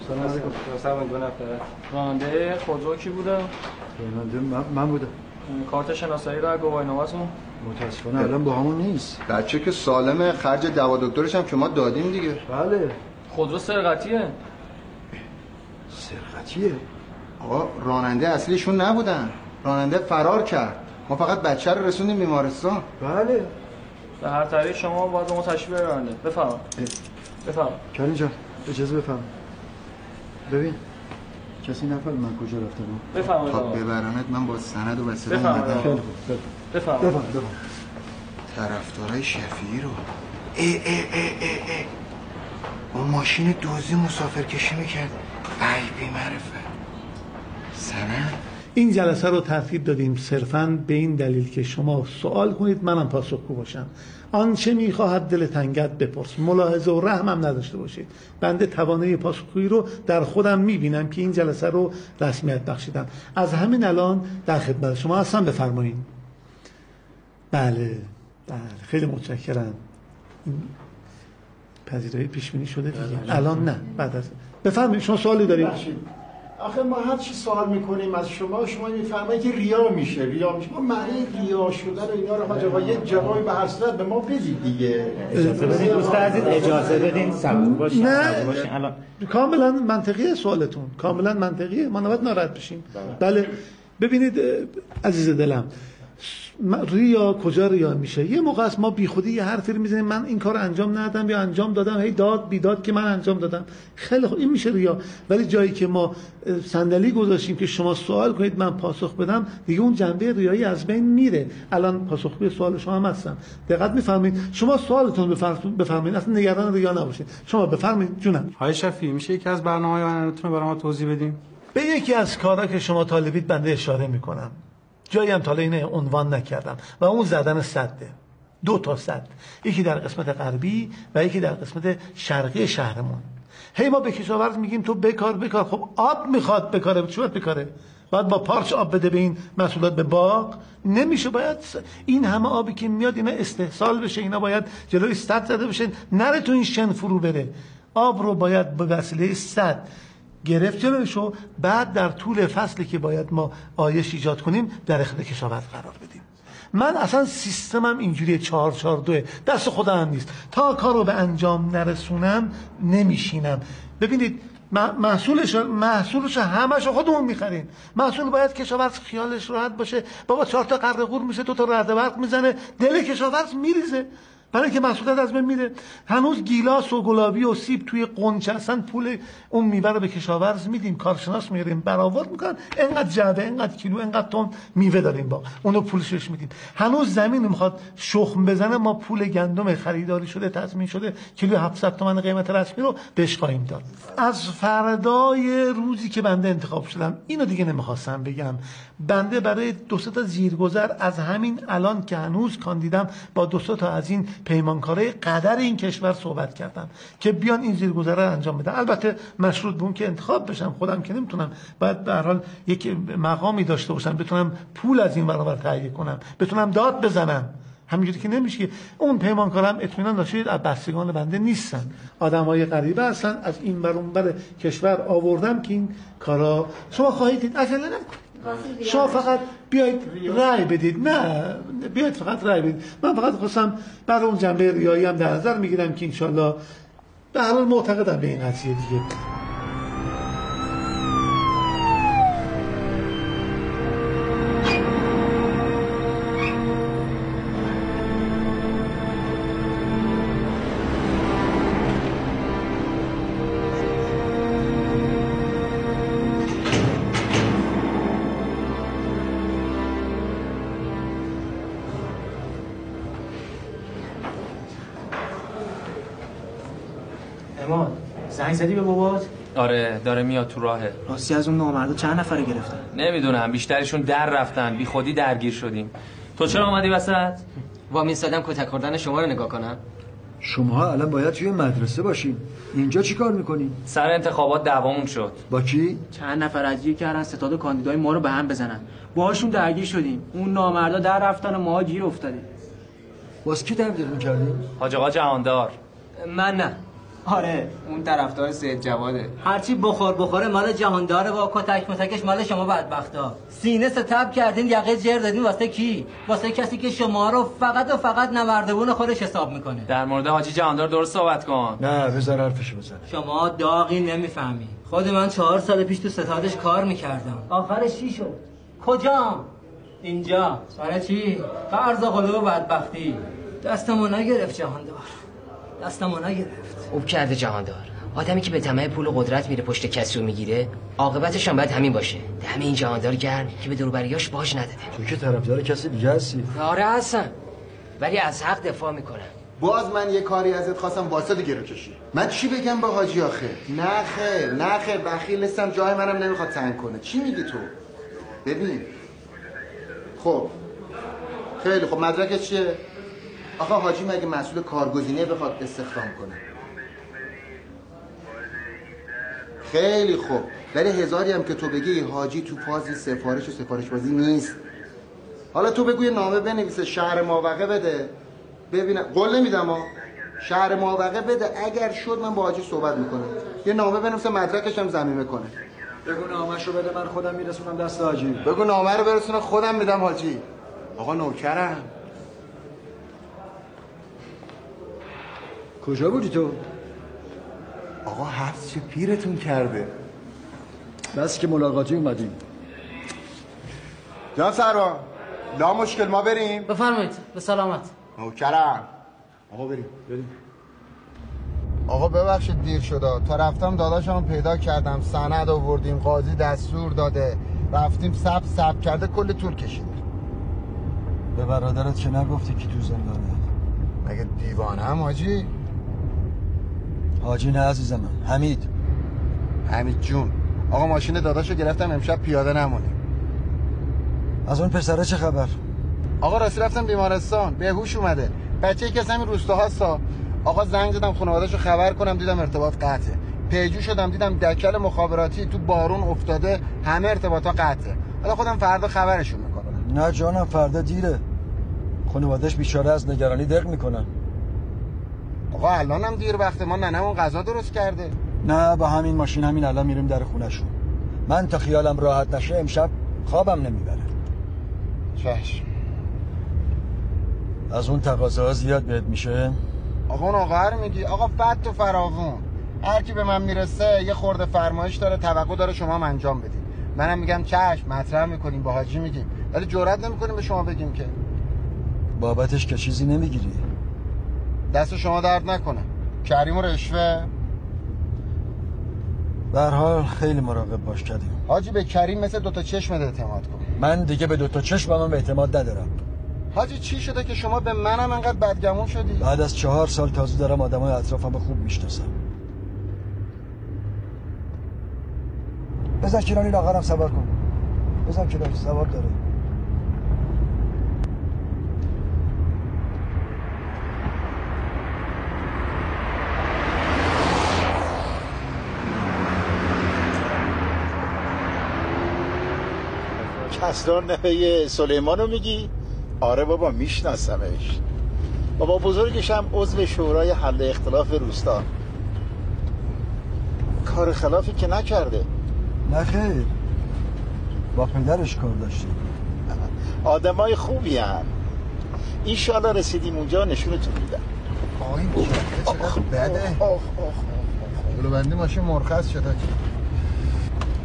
سلام علیکم. سلام دو نفره راننده خودرو کی بوده؟ راننده من بودم. کارت شناسایی رو گواهینامه‌تون متاسفانه الان با همون نیست. بچه که سالمه خرج دوا دکترش هم که ما دادیم دیگه. بله. خودرو سرقتیه. سرقتیه؟ آقا راننده اصلیشون نبودن. راننده فرار کرد. ما فقط بچه رو رسوندیم بیمارستان. بله. به هر طریق شما باید به ما تشریف ببرنده بفرما بفرما کریم جان اجازه بفهم ببین کسی نفر من کجا رفتم؟ بفرمایید خب آقا. ببرنت من با سند و وسیله بفرمایید اومدم آقا. خیلی خوب خیلی خوب. بفرما بفهم بفهم طرفدارای شفیعی رو. ای ای ای ای ای اون ماشین دوزی مسافر کشی می‌کرد. ای بی معرفه سند؟ این جلسه رو ترتیب دادیم. صرفا به این دلیل که شما سوال کنید منم پاسخگو باشم. آنچه می‌خواهد دل تنگت بپرس. ملاحظه و رحم هم نداشته باشید. بنده توانایی پاسخگویی رو در خودم می‌بینم که این جلسه رو رسمیت بخشیدم. از همین الان در خدمت شما هستم. بفرمایید. بله. بله. خیلی متشکرم. پذیرایی پیش بینی شده دیگه. الان نه. بعد از بفرمایید. شما سوالی دارید؟ آخه ما هر چی سوال می‌کنیم از شما شما میفرمایید که ریا میشه. ریا میشه. ما معنی ریا شدن و اینا رو حاج آقا یه جوابی به هر صورت به ما بدید دیگه. اجازه بدین دوست عزیز اجازه بدین. صبور باشین نه. باشین. الان. کاملا منطقیه سوالتون. کاملا منطقیه. ما نباید ناراحت بشیم. بله. ببینید عزیز دلم ریا کجا ریا میشه؟ یه موقع است ما بیخودی یه حرفی رو می‌زنیم من این کار انجام ندادم یا انجام دادم هی داد بیداد که من انجام دادم. خیلی خوب این میشه ریا. ولی جایی که ما صندلی گذاشتیم که شما سوال کنید من پاسخ بدم دیگه اون جنبه ریایی از بین میره. الان پاسخگوی سوال شما هم هستم دقت میفرمایید. شما سوالتون بفرمایید. اصلا نگران ریا نباشید. شما بفرمایید جونم. های شفی میشه یکی از برنامه های رو برای ما توضیح بدیم به یکی از کارها که شما طالبید بنده اشاره می‌کنم. جایی هم تا حالا اینو عنوان نکردم و اون زدن صده دو تا صد. یکی در قسمت غربی و یکی در قسمت شرقی شهرمون. هی ما به کشاورز میگیم تو بکار بکار. خب آب می‌خواد بکاره. چی باید بکاره باید با پارچ آب بده به این محصولات به باغ. نمیشه. باید این همه آبی که میاد اینا استحصال بشه. اینا باید جلوی صد زده بشه نره تو این شن فرو بره. آب رو باید به وسیله صد. گرفت جلوشو بعد در طول فصلی که باید ما آیش ایجاد کنیم در اختیار کشاورز قرار بدیم. من اصلا سیستمم اینجوری چهار چهار دوه. دست خودم هم نیست. تا کارو به انجام نرسونم نمیشینم. ببینید محصولش محصولش همش خودمون می‌خریم. محصول باید کشاورز خیالش راحت باشه. بابا چهار تا قرقور میشه دو تا رعد برق می‌زنه دل کشاورز میریزه. برای اینکه محصولات از بین میره. هنوز گیلاس و گلابی و سیب توی قنچه اصلا پول اون میوه رو به کشاورز میدیم کارشناس میاریم برآورد می‌کنن. انقدر جعبه انقدر کیلو انقدر تن میوه داریم با. اونو پولش میدیم. هنوز زمین می‌خواد شخم بزنه ما پول گندم خریداری شده تضمین شده کیلو 700 تومن قیمت رسمی رو بهش خواهیم داد از فردای روزی که بنده انتخاب شدم اینو دیگه نمی‌خواستم بگم. بنده برای دو تا زیرگذر از همین الان که هنوز کاندیدم با دو تا از این پیمانکارای قدر این کشور صحبت کردم که بیان این زیرگذره رو انجام بدن. البته مشروط به اون که انتخاب بشم خودم که نمی‌تونم. باید به هر حال یک مقامی داشته باشم بتونم پول از این برابر تهیه کنم بتونم داد بزنم. همینجوری که نمیشه. اون پیمانکارم اطمینان داشتید از بستگان بنده نیستن. آدمای غریبه هستن از این بر اون بر کشور آوردم که این کارا شما خواهید دید. عجله نکنید. شما فقط بیاید رأی بدید. نه بیاید فقط رأی بدید. من فقط خواستم برای اون جنبه ریایی هم در نظر می‌گیرم که انشالله به هر حال معتقدم به این قضیه دیگه. زدی به بابات آره داره میاد تو راهه. راستی از اون نامردا چند نفر گرفتن؟ نمی‌دونم بیشترشون در رفتن. بی خودی درگیر شدیم. تو چرا اومدی وسط؟ وامی سادم کتک خوردن شما رو نگاه کنم. شما الان باید توی مدرسه باشین اینجا چی کار می‌کنین؟ سر انتخابات دعوامون شد. با کی؟ چند نفر اجیر کردن ستاد کاندیدای ما رو به هم بزنن. باهاشون درگیر شدیم. اون نامردا در رفتن و ما گیر افتادیم. باز کی درگیر می‌کردین؟ حاج آقا جهاندار. من نه. آره. اون طرفدار سید جواده. هرچی بخور بخوره مال جهانداره با کتک متکش مال شما بدبختا. سینه ستب کردین یقه جر دادین. واسه کی؟ واسه کسی که شما رو فقط و فقط نمردبون خودش حساب می‌کنه. در مورد حاجی جهاندار درست صحبت کن. نه بذار حرفشو بزنه شما داغی نمی‌فهمی. خود من چهار سال پیش تو ستادش کار می‌کردم. آخرش چی شد؟ کجا اینجا. برای چی؟ قرض و قلوب بدبختی. دستمو نگرفت جهاندار. دستمو نگرفت. خوب کرده جهاندار آدمی که به طمع پول و قدرت میره پشت کسی رو می‌گیره عاقبتش هم باید همین باشه. دم این جهاندار گرم که به دوربریاش باج نداده. تو که طرفدار کسی دیگه هستی. آره هستم ولی از حق دفاع می‌کنم. باز من یه کاری ازت خواستم واسه دیگه رو کشی. من چی بگم به حاجی آخه؟ نه خیر نه خیر بخیل نیستم جای منم نمی‌خواد تنگ کنه. چی میگی تو؟ ببین. خب. خیلی خب مدرکش چیه؟ آقا حاجی مگه مسئول کارگزینه بخواد استخدام کنه؟ خیلی خوب. ولی هزاری هم که تو بگی حاجی تو فاز سفارش و سفارش بازی نیست. حالا تو بگو یه نامه بنویسه شهر ماوقه بده. ببینم. قول نمیدم ها. شهر ماوقه بده. اگر شد من با حاجی صحبت می‌کنم. یه نامه بنویسه مدرکش هم زمینه کنه بگو نامشو بده من خودم میرسونم دست حاجی. بگو نامه رو برسونه خودم میدم حاجی. آقا نوکرم. کجا بودی تو؟ آقا حبس چه پیرتون کرده؟ بس که ملاقاتی اومدیم. جان سروا لا مشکل ما بریم. بفرمایید به سلامت. نوکرم. آقا بریم بریم. آقا ببخشید دیر شده تا رفتم داداشم پیدا کردم. سند آوردیم قاضی دستور داده. رفتیم سب سب کرده کل طول کشید به برادرت که نگفتی که تو زندانه؟ مگه دیوانه هم حاجی حاجی نه عزیز من حمید. حمید جون. آقا ماشین داداشو گرفتم امشب پیاده نمونیم. از اون پسره چه خبر؟ آقا راستی رفتم بیمارستان. بهوش اومده. بچه که از همین روستاهاستا آقا زنگ زدم خانواده‌شو خبر کنم دیدم ارتباط قطعه. پیجو شدم دیدم دکل مخابراتی تو بارون افتاده همه ارتباطا قطعه. حالا خودم فردا خبرشون می‌کنم. نه جانم فردا دیره. خانوادهش بیچاره از نگرانی دق می‌کنن. آقا الانم دیر وقته. ما ننمون غذا درست کرده. نه با همین ماشین همین الان میریم در خونشون من تا خیالم راحت نشه امشب خوابم نمی‌بره. چشم. از اون تقاضاها زیاد بهت میشه؟ آقا اون آقا رو میگی. آقا فت و فراوون. هر کی به من می‌رسه یه خورده فرمایش داره توقع داره شما هم انجام بدید. منم میگم چشم مطرح می‌کنیم با حاجی میگیم. ولی جرئت نمی‌کنیم به شما بگیم که. بابتش که چیزی نمی‌گیری. دست شما درد نکنه. کریم و رشوه؟ به حال خیلی مراقب باش کردیم حاجی به کریم مثل دوتا چشمت اعتماد کن. من دیگه به دوتا چشمم اعتماد ندارم. حاجی چی شده که شما به منم انقدر بدگمون شدی؟ بعد از چهار سال تازه دارم آدمای اطرافم خوب می‌شناسم. بذار کنار لاغرم سوار کن. بذار کنار سوار داره. کسرا نوه سلیمانو میگی؟ آره بابا میشناسمش. بابا بزرگشم عضو شورای حل اختلاف روستا کار خلافی که نکرده. نه خیر. با پدرش کار داشته. آدمای خوبی هم. ایشالا رسیدیم اونجا نشونتون میدم. آقا این چقدر بده؟ جلو بندی ماشین مرخص شده.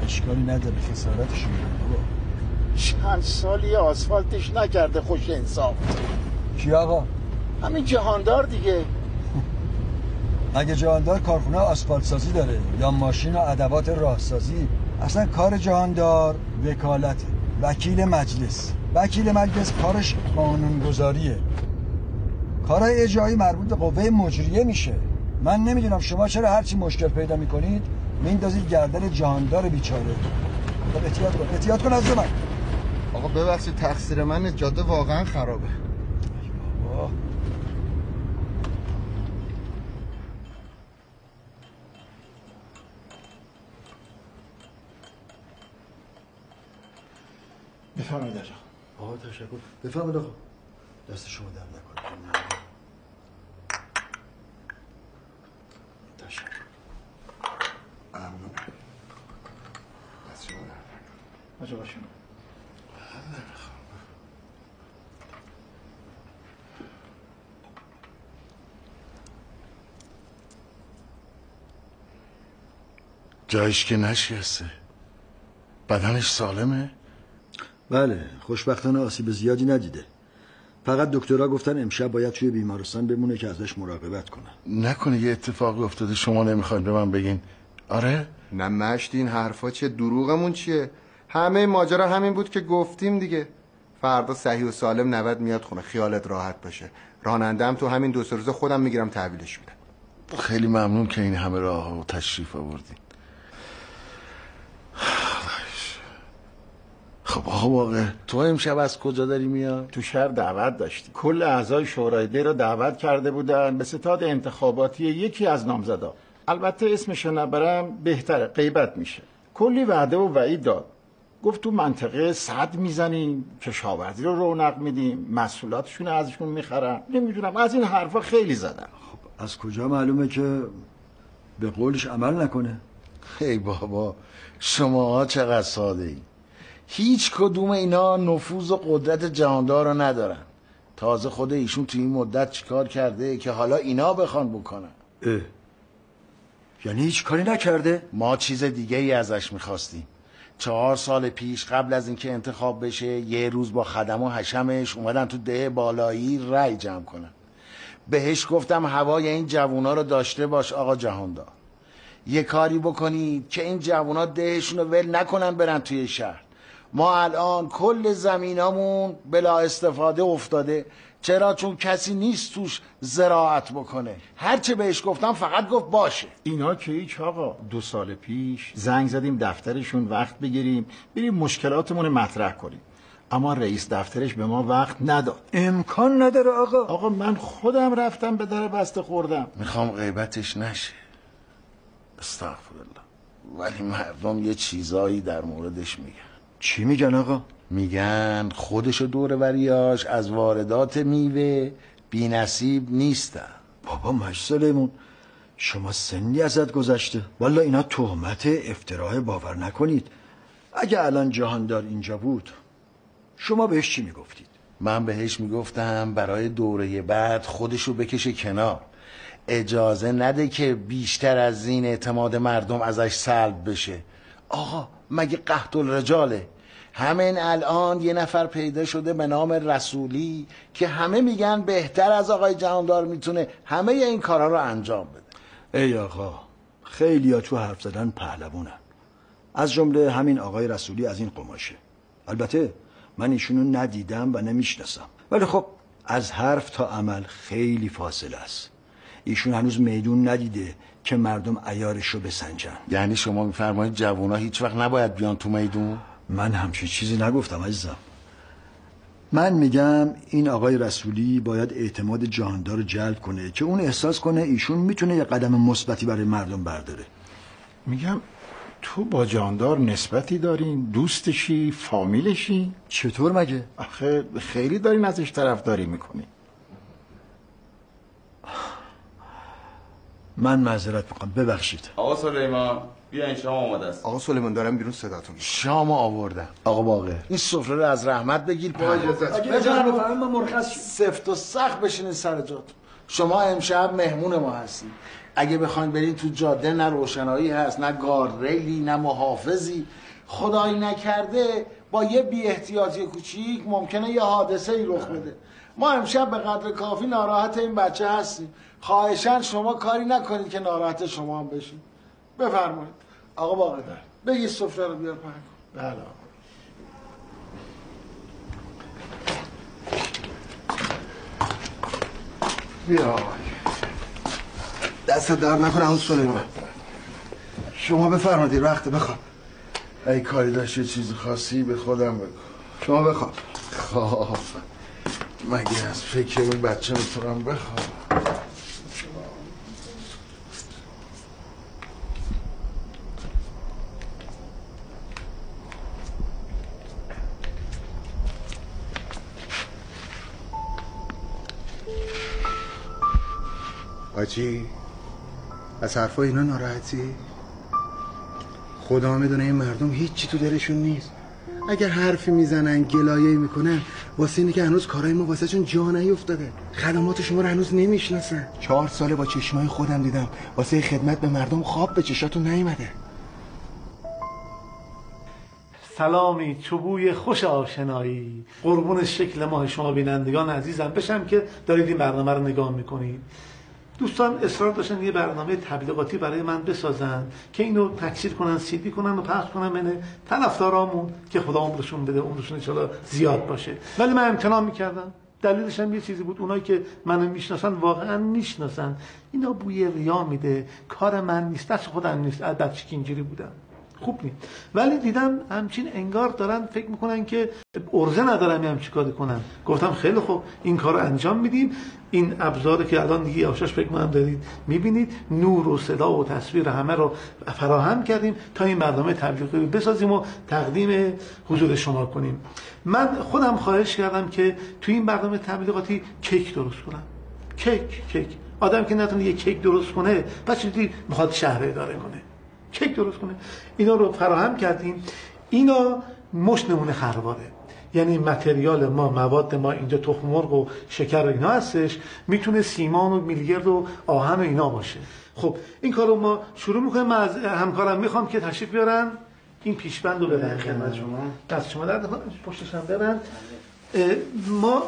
اشکالی نداره خسارتش بابا. چند سالی آسفالتش نکرده خوش انصاف. کی آقا؟ همین جهاندار دیگه. مگه جهاندار کارخونه آسفالت سازی داره یا ماشین و ادوات راهسازی اصلا کار جهاندار وکالته وکیل مجلس. وکیل مجلس کارش قانونگذاریه. کارهای اجرایی مربوط به قوه مجریه میشه. من نمی‌دونم شما چرا هرچی مشکل پیدا می‌کنید میندازید گردن جهاندار بیچاره. خب احتیاط کن. احتیاط کن از من. آقا ببخشید تقصیر من جاده واقعا خرابه. بابا بفرمایید آقا. آقا تشکر. بفهمید آقا. دست شما در نکنه. تشکر. ممنون. دست شما در آجا جایش که نشکسته بدنش سالمه؟ بله خوشبختانه آسیب زیادی ندیده. فقط دکترها گفتن امشب باید توی بیمارستان بمونه که ازش مراقبت کنن. نکنه یه اتفاقی افتاده شما نمی‌خواین به من بگین. آره؟ نه مشت این حرفا چیه دروغمون چیه؟ همه ماجرا همین بود که گفتیم دیگه. فردا صحیح و سالم نود میاد خونه خیالت راحت باشه. رانندم تو همین دو سه روز خودم می‌گیرم تحویلش میدم. خیلی ممنون که این همه راه و تشریف آوردین خب آقا واقع تو امشب از کجا داری میاد؟ تو شهر دعوت داشتی. کل اعضای شورای دی رو دعوت کرده بودن به ستاد انتخاباتی یکی از نامزدا. البته اسمش نبرم بهتره غیبت میشه. کلی وعده و وعید داد. گفت تو منطقه صد می‌زنیم کشاورزی رو رونق میدیم محصولاتشون ازشون می‌خرم نمی‌دونم از این حرفا خیلی زدن. از کجا معلومه که به قولش عمل نکنه؟ ای بابا شما چقدر ساده هیچ کدوم اینا نفوذ و قدرت جهاندار رو ندارن. تازه خود ایشون تو این مدت چیکار کرده که حالا اینا بخوان بکنن؟ اه. یعنی هیچ کاری نکرده؟ ما چیز دیگه ای ازش می‌خواستیم. چهار سال پیش قبل از اینکه انتخاب بشه یه روز با خدم و حشمش اومدن تو ده بالایی رأی جمع کنن. بهش گفتم هوای این جوونا رو داشته باش آقا جهاندار. یه کاری بکنید که این جوونا دهشون رو ول نکنن برن توی شهر. ما الان کل زمینامون بلا استفاده افتاده. چرا؟ چون کسی نیست توش زراعت بکنه. هرچه بهش گفتم فقط گفت باشه. اینا که هیچ آقا. دو سال پیش زنگ زدیم دفترشون وقت بگیریم بریم مشکلاتمون رو مطرح کنیم. اما رئیس دفترش به ما وقت نداد. امکان نداره آقا. آقا من خودم رفتم به در بسته خوردم. می‌خوام غیبتش نشه. استغفرالله. ولی مردم یه چیزایی در موردش میگن. چی میگن آقا؟ میگن خودش و دور وریاش از واردات میوه بی نصیب نیستن. بابا مجسلیمون شما سنی ازت گذشته. والا اینا تهمت افتراه باور نکنید. اگه الان جهاندار اینجا بود شما بهش چی می‌گفتید؟ من بهش می‌گفتم برای دوره بعد خودشو بکشه کنار. اجازه نده که بیشتر از این اعتماد مردم ازش سلب بشه. آقا مگه قحط الرجاله؟ همین الان یه نفر پیدا شده به نام رسولی که همه میگن بهتر از آقای جهاندار می‌تونه همه این کارا رو انجام بده. ای آقا خیلی ها تو حرف زدن پهلوونن از جمله همین آقای رسولی از این قماشه. البته من ایشونو ندیدم و نمی‌شناسم. ولی خب از حرف تا عمل خیلی فاصله است. ایشون هنوز میدون ندیده که مردم عیارش رو بسنجن. یعنی شما میفرمایید جوونا هیچ وقت نباید بیان تو میدون؟ من همچین چیزی نگفتم عزیزم. من میگم این آقای رسولی باید اعتماد جهاندار رو جلب کنه که اون احساس کنه ایشون می‌تونه یه قدم مثبتی برای مردم برداره. میگم تو با جاندار نسبتی دارین دوستشی فامیلشی؟ چطور مگه؟ آخه خیلی دارین ازش طرفداری می‌کنی. من معذرت می‌خوام. ببخشید. آقا سلیمان بیا این شام آماده است. آقا سلیمان دارم بیرون صداتون شام آوردم. آقا باقر. این سفره رو از رحمت بگیر با اجازت. اگه اجازه بفرمایید من مرخص شم. سفت و سخت بشینید سر جاتون شما امشب مهمون ما هستید اگه بخواین برین تو جاده نه روشنایی هست نه گاردریلی نه محافظی. خدایی نکرده با یه بی احتیاطی کوچیک ممکنه یه حادثه ای رخ بده. ما امشب به قدر کافی ناراحت این بچه هستیم. خواهشان شما کاری نکنید که ناراحت شما هم بشین. بفرمایید. آقا باقر بگی سفره رو بیار پهن کن بله آقا. بیا دست در نکنه همون سلیمان. شما بفرمایید وقت بخواب. ای کاری داشت یه چیز خاصی به خودم بگو. شما بخواب. خواب مگه از فکر اون بچه می‌تونم بخواب آجی از حرفای اینا ناراحتی؟ خدا می‌دونه این مردم هیچی تو دلشون نیست. اگر حرفی می‌زنن گلایه می‌کنن واسه اینه که هنوز کارای ما واسه چون جا نیفتاده. خدمات شما رو هنوز نمی‌شناسن. چهار ساله با چشمای خودم دیدم. واسه خدمت به مردم خواب به چشاتون نیومده. سلامی چوبوی خوش آشنایی. قربون شکل ماه شما بینندگان عزیزم. بشم که دارید این برنامه رو نگاه می‌کنید. دوستان اصرار داشتن یه برنامه تبلیغاتی برای من بسازن که اینو تکثیر کنن سیدی کنن و پخش کنن بین طرفدارامون که خدا عمرشون بده عمرشون ان زیاد باشه. ولی من امتناع می‌کردم. دلیلش هم یه چیزی بود. اونایی که منو می‌شناسن واقعا می‌شناسن. اینا بوی ریا میده. کار من نیست. دست خودم نیست. از بچگی اینجوری بودم. خوب نیست. ولی دیدم همچین انگار دارن فکر می‌کنن که ارزه ندارم هم چیکار کنم گفتم خیلی خوب این کار رو انجام میدیم. این ابزار که الان دیگه آشاش فکر کنم دارید می‌بینید نور و صدا و تصویر همه رو فراهم کردیم تا این برنامه تبلیغی بسازیم و تقدیم حضور شما کنیم. من خودم خواهش کردم که تو این برنامه تبلیغاتی کیک درست کنم. کیک کیک. آدم که نتونه یه کیک درست کنه پس چیزی می‌خواد شهر اداره کنه؟ کیک درست کنه. اینا رو فراهم کردیم. اینا مش نمونه خرواره. یعنی متریال ما مواد ما اینجا تخم مرغ و شکر و اینا هستش. می‌تونه سیمان و میلگرد و آهن و اینا باشه. خب این کارو ما شروع می‌کنیم. من از همکارم می‌خوام که تشریف بیارن. این پیشبند رو بدن خدمت شما. دست شما درد نکنه. پشتش هم برن ما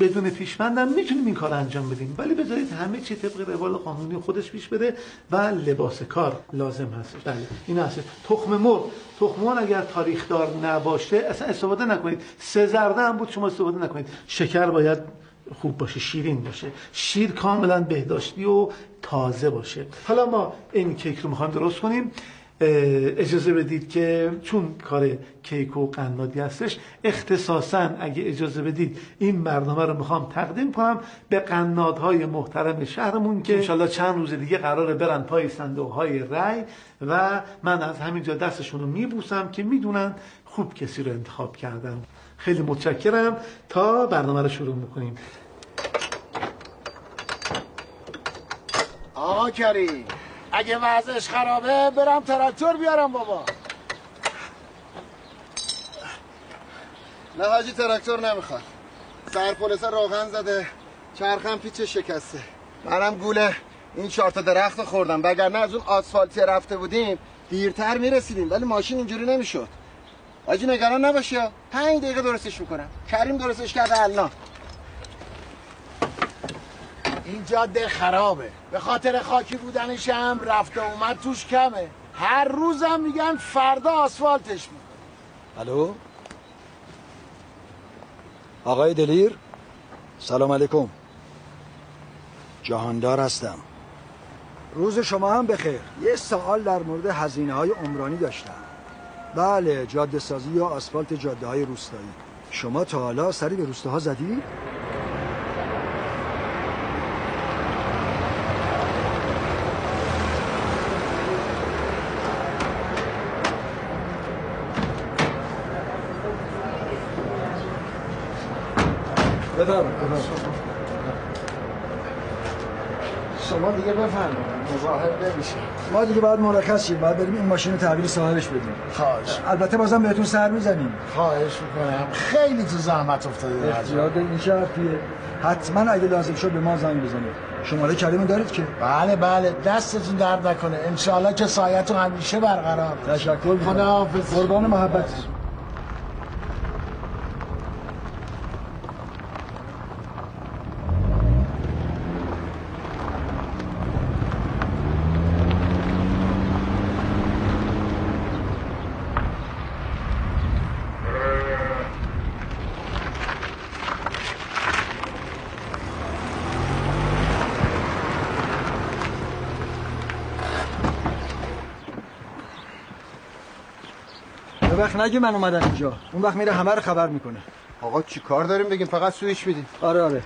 بدون پیشبندم می‌تونیم این کار انجام بدیم. ولی بذارید همه چی طبق روال قانونی خودش پیش بده و لباس کار لازم هست بله این هست تخم مرغ. تخم اگر تاریخ دار نباشه اصلا استفاده نکنید. سه زرده هم بود شما استفاده نکنید. شکر باید خوب باشه شیرین باشه. شیر کاملا بهداشتی و تازه باشه. حالا ما این کیک رو می‌خوایم درست کنیم. اجازه بدید که چون کار کیک و قنادی هستش اختصاصا اگه اجازه بدید این برنامه رو می‌خوام تقدیم کنم به قنادهای محترم شهرمون که انشالله چند روز دیگه قراره برن پای صندوق های رای و من از همینجا دستشون رو میبوسم که می‌دونن خوب کسی رو انتخاب کردم خیلی متشکرم. تا برنامه رو شروع می‌کنیم. آقا کریم. اگه وضعش خرابه برم تراکتور بیارم بابا. نه حاجی تراکتور نمی‌خواد. سرپولسه روغن زده چرخم پیچ شکسته. منم گوله این چهار تا درخت خوردم. وگرنه از اون آسفالتی رفته بودیم دیرتر می‌رسیدیم ولی ماشین اینجوری نمی‌شد. حاجی نگران نباشی. پنج دقیقه درستش می‌کنم. کریم درستش کرده الان. این جاده خرابه. به خاطر خاکی بودنش هم رفت و اومد توش کمه. هر روزم میگن فردا آسفالتش می‌کنه. الو؟ آقای دلیر؟ سلام علیکم. جهاندار هستم. روز شما هم بخیر. یه سوال در مورد هزینه های عمرانی داشتم. بله جاده سازی یا آسفالت جاده های روستایی. شما تا حالا سری به روستاها زدی؟ شما دیگه بفرمایید مظاهر نمیشه. ما دیگه باید مرخص شیم باید بریم این ماشین رو تحویل صاحبش بدیم. خواهش. البته بازم بهتون سر می‌زنیم. خواهش می‌کنم. خیلی تو زحمت افتادید حاج آقا. یاد این شرطیه. حتما اگه لازم شد به ما زنگ بزنید. شماره کلمه دارید که؟ بله بله. دستتون درد نکنه. انشالله که سایتون همیشه برقرار تشکر می‌کنم. خدا حافظ قربان محبت به وقت نگی من اومدم اینجا. اون وقت میره همه رو خبر می‌کنه. آقا چی کار داریم؟ بگیم فقط سویش میدیم. آره آره.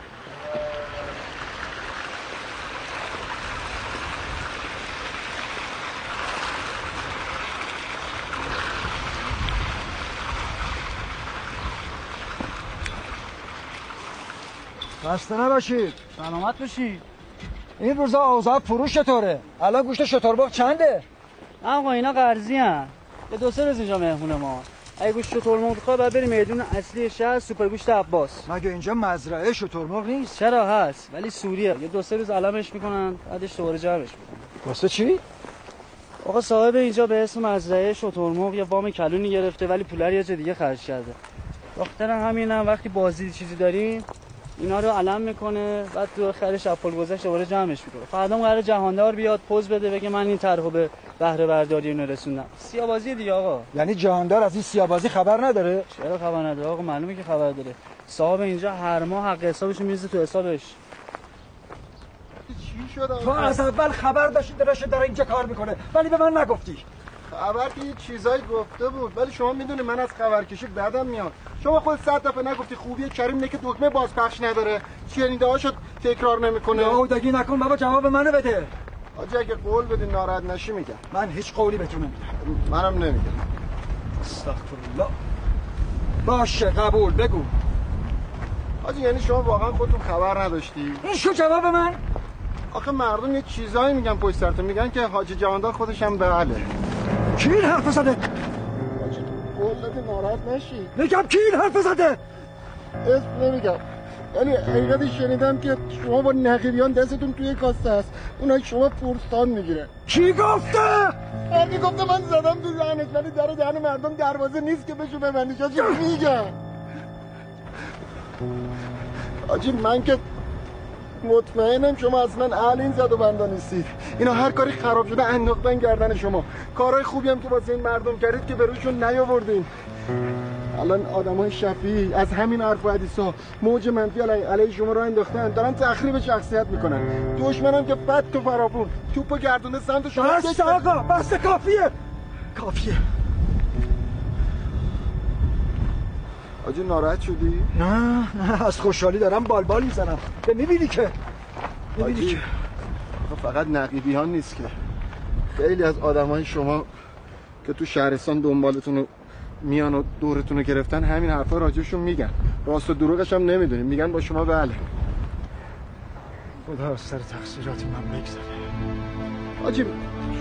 خسته نباشید. سلامت باشی این روزا اوضاع فروش چطوره؟ الان گوشت شترباغ چنده؟ آقا اینا قرضی هن. یه دو سه روز اینجا مهمون ما. اگه گوشت شترمرغ بخواد باید بریم میدون اصلی شهر سوپر گوشت عباس. مگه اینجا مزرعه شترمرغ نیست؟ چرا هست؟ ولی سوریه. یه دو سه روز علمش می‌کنن بعدش دوباره جمعش می‌کنن. واسه چی؟ آقا صاحب اینجا به اسم مزرعه شترمرغ یه وام کلونی گرفته ولی پولا رو یه جا دیگه خرج کرده. دختر همینم وقتی بازی چیزی داریم اینا رو علم می‌کنه بعد تو خرش اپل گذشت دوباره جمعش می‌کنه. فردا قرار جهاندار بیاد پوز بده بگه من این طرحو به بهره برداری اینو رسوندم. سیابازی دیگه آقا. یعنی جهاندار از این سیابازی خبر نداره؟ چرا خبر نداره؟ آقا معلومه که خبر داره. صاحب اینجا هر ماه حق حسابش میریزه تو حسابش. چی شد تو از اول خبر داشتی درش داره اینجا کار می‌کنه. ولی به من نگفتی. خبر که یه چیزایی گفته بود. ولی شما می‌دونی من از خبرکشی بدم میاد. شما خود صد دفعه نگفتی خوبی کریم اینه که دکمه بازپخش نداره. شنیده ها شد تکرار نمی‌کنه. یهودگی نکن بابا جواب منو بده. آجی اگه قول بدی ناراحت نشی میگم. من هیچ قولی بهتون نمیدم منم نمیگم. استغفرالله. باشه قبول بگو. آجی یعنی شما واقعا خودتون خبر نداشتی؟ این شو جواب من. آخه مردم یه چیزایی میگن پشت سرتون میگن که حاجی جواندار خودش هم بله. کی این حرف زده؟ قول ناراحت نشی. میگم کی این حرف زده؟ اسم نمیگم. یعنی حقیقتی شنیدم که شما با نقیبیان دستتون توی کاسه است. اونها شما پورستان می‌گیره. کی گفته؟ یعنی گفته من زدم تو ذهنش ولی در دهن مردم دروازه نیست که بشو ببندیش. آجی میگم. آجی من که مطمئنم شما اصلا اهل این زد و بندا نیستید. اینا هر کاری خراب شده انداختن گردن شما. کارهای خوبی هم که واسه این مردم کردید که به روشون نیاوردین. الان آدم های شفیع از همین حرف و حدیثا موج منفی علی, علیه شما رو انداختن دارن تخریب شخصیت می‌کنن. دشمنم که فت و فراپون توپ و گردونده سمت شما بس آقا بس کافیه. کافیه. آجی ناراحت شدی؟ نه نه از خوشحالی دارم بالبال می‌زنم. به می‌بینی که؟ می‌بینی که؟ فقط نقیبی ها نیست که. خیلی از آدم های شما که تو شهرستان دنبالتون رو میان و دورتون رو گرفتن همین حرفا راجبشون میگن. راست و دروغش هم نمی‌دونیم. میگن با شما بله. خدا از سر تقصیرات من بگذره. آجی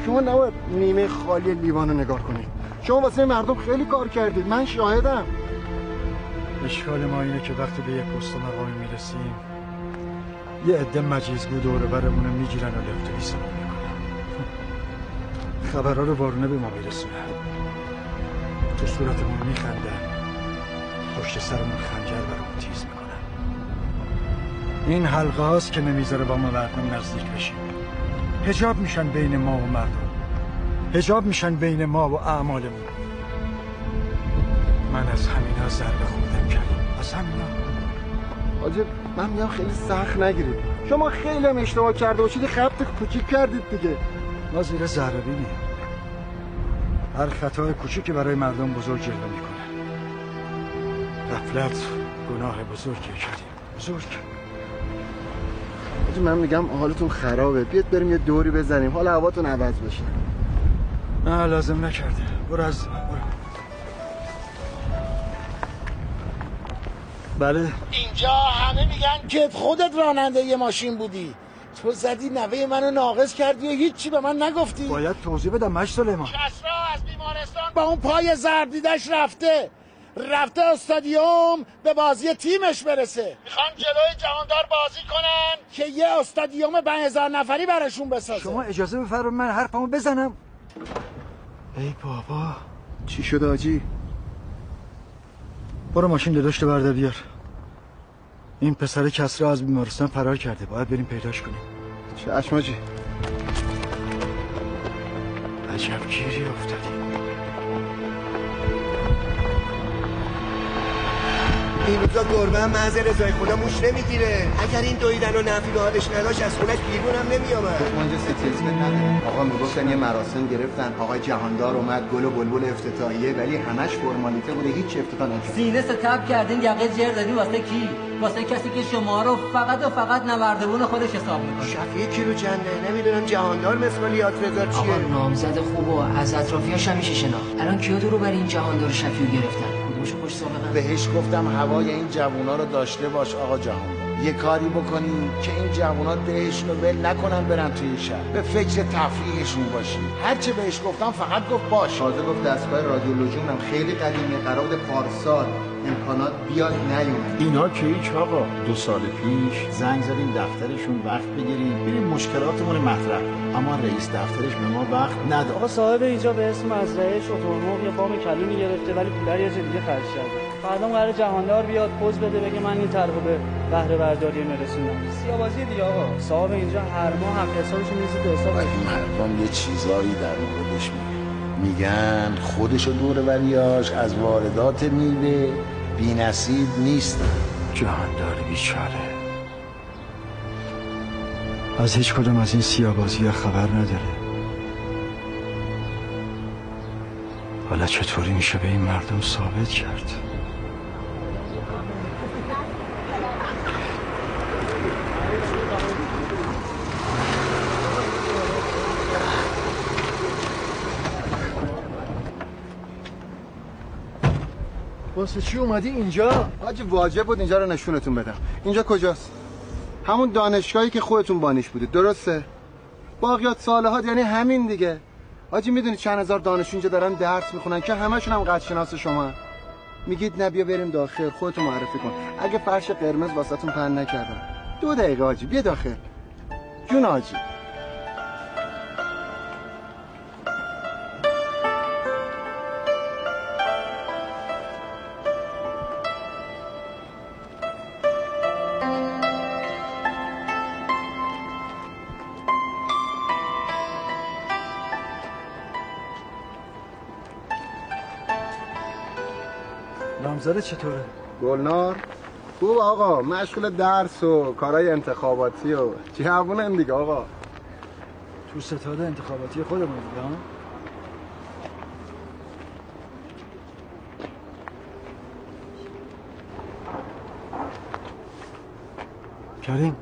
شما نباید نیمه خالی لیوان رو نگاه کنید شما واسه مردم خیلی کار کردید. من شاهدم. اشکال ما اینه که وقتی به یه پست مقامی می‌رسیم یه عده مجیزگو دور برمون رو می‌گیرن و لفت ایسان می‌کنن. خبرها رو وارونه به ما میرسونن تو صورتمون میخندن پشت سرمون خنجر برامون تیز می‌کنن. این حلقه هاست که نمی‌ذاره با ما مردم نزدیک بشیم. هجاب میشن بین ما و مردم. هجاب میشن بین ما و اعمالمون. من از همینا ضربه خوردم کردم. از همینا. آجی من میگم خیلی سخت نگیرید. شما خیلی هم اشتباه کرده باشید. خبت کوچیک کردید دیگه. ما زیر ذره بینیم هر خطای کوچیکی برای مردم بزرگ جلوه می‌کنه. غفلت گناه بزرگی کردیم بزرگ. آجی من میگم حالتون خرابه. بیاد بریم یه دوری بزنیم. حالا هواتون عوض بشه. نه لازم نکرده. برو از بله. اینجا همه میگن که خودت راننده یه ماشین بودی. تو زدی نوه منو ناقص کردی و هیچی به من نگفتی. باید توضیح بدم مش سلیمان کسرا از بیمارستان با اون پای زردیدش رفته. رفته استادیوم به بازی تیمش برسه. می‌خوان جلوی جهاندار بازی کنن. که یه استادیوم به هزار نفری براشون بسازه. شما اجازه بفرمایید من حرفمو بزنم. ای بابا. چی شد آجی؟ برو ماشین داداشت بردار بیار. این پسر کسرا از بیمارستان فرار کرده. باید بریم پیداش کنیم. چشم آجی عجب گیری افتادیم این روزا گربه هم محض رضای خدا موش نمی‌گیره. اگر این دویدن و نفی به حالش نداشت از خونش بیرون هم نمیامد ما اینجا ستی اسمت نداریم آقا می‌گفتن یه مراسم گرفتن. آقای جهاندار اومد گل و بلبل افتتاحیه ولی همش فرمالیته بوده هیچ افتتاح نشد سینه ستب کردین یقه جر دادین واسه کی؟ واسه کسی که شما رو فقط و فقط نوردبون خودش حساب می‌کنه. شفیه کی رو چنده؟ نمی‌دونم جهاندار مسئولیات رضا آقا چیه نامزد خوب و از اطرافیاش هم میشه شناخت الان کیا رو برای این جهاندار شفیو گرفتن؟ بهش گفتم هوای این جوونا رو داشته باش آقا جهان. یه کاری بکنیم که این جوونا دهشون رو ول نکنن برن توی شهر. به فکر تفریحشون باشیم. هرچه بهش گفتم فقط گفت باش. تازه گفت دستگاه رادیولوژیون هم خیلی قدیمه قرار پارسال امکانات بیاد نیومد. اینا که هیچ آقا. دو سال پیش زنگ زدیم دفترشون وقت بگیریم بریم مشکلاتمون رو مطرح. کنیم اما رئیس دفترش به ما وقت نداد. آقا صاحب اینجا به اسم مزرعه شترمرغ یه وام کلونی گرفته ولی پولر یه دیگه خرج کرده. فردا قرار جهاندار بیاد پوز بده بگه من این طرحو به بهره برداری نرسوندم سیاوازی دیگه آقا. صاحب اینجا هر ماه هم حسابش میریزه به حساب مردم یه چیزایی در موردش میگن. میگن خودش و دور وریاش از واردات میوه بی نصیب نیستن جهاندار بیچاره. از هیچ کدوم از این سیابازی خبر نداره. حالا چطوری میشه به این مردم ثابت کرد؟ واسه چی اومدی اینجا؟ حاجی واجب بود اینجا رو نشونتون بدم. اینجا کجاست؟ همون دانشگاهی که خودتون بانیش بودید درسته؟ باقیات صالحات یعنی همین دیگه. حاجی می‌دونی چند هزار دانشجو اینجا دارن درس می‌خونن که همشون هم قد شناس شما میگید نه بیا بریم داخل خودتون معرفی کن. اگه فرش قرمز واسهتون پهن نکردم. دو دقیقه حاجی بیا داخل. جون حاجی. نامزد چطوره؟ گلنار خوب آقا مشغول درس و کارهای انتخاباتی و جوونن دیگه آقا تو ستاد انتخاباتی خودمون دیگه ها؟ کریم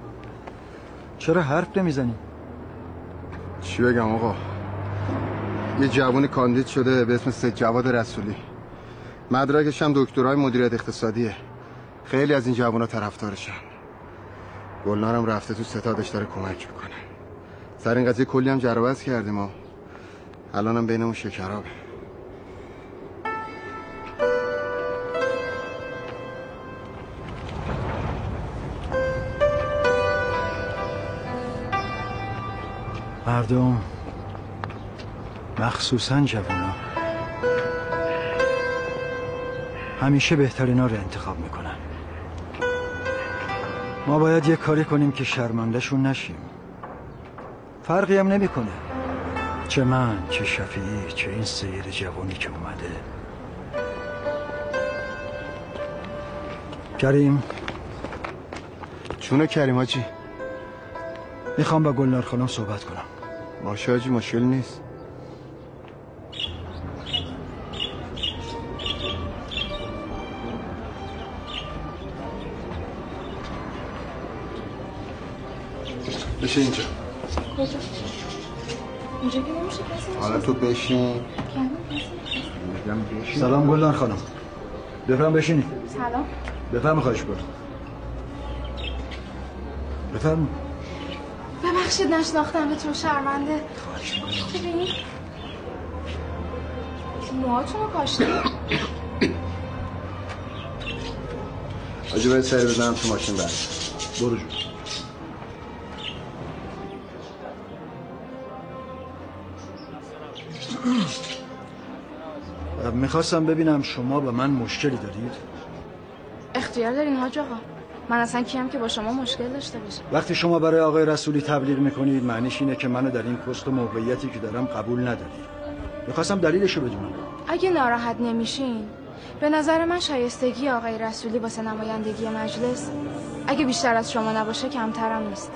چرا حرف نمی‌زنی؟ چی بگم آقا یه جوون کاندید شده به اسم سید جواد رسولی مدرکش هم دکترای مدیریت اقتصادیه. خیلی از این جوونا طرفدارشن. گلنارم رفته تو ستادش داره کمک می‌کنه. سر این قضیه کلی هم جربز کردیم ما الانم بینمون شکرابه. مردم مخصوصا جوانا همیشه بهترینا رو انتخاب می‌کنن. ما باید یه کاری کنیم که شرمندهشون نشیم. فرقی هم نمی‌کنه. چه من چه شفیعی چه این سیر جوانی که اومده. کریم. چونه کریم حاجی می‌خوام با گلنار خانم صحبت کنم. باشه حاجی مشکل نیست. بشه اینجا؟ اینجا که نمیشه کسی حالا تو بشین. سلام گلنار خانم. بفهم بشینید سلام. بفهم خواهش برد بفهم ببخشید نشناختم. تو شرمنده. ببین. موهاتون رو کاشتی آجی باید سری بزنم تو ماشین برد برو جون می‌خواستم ببینم شما به من مشکلی دارید؟ اختیار دارین حاج آقا. من اصلا کیم که با شما مشکل داشته باشم. وقتی شما برای آقای رسولی تبلیغ می‌کنید معنیش اینه که منو در این پست و موقعیتی که دارم قبول ندارید. می‌خواستم دلیلشو بدونم. اگه ناراحت نمیشین به نظر من شایستگی آقای رسولی واسه نمایندگی مجلس اگه بیشتر از شما نباشه کمترم نیست.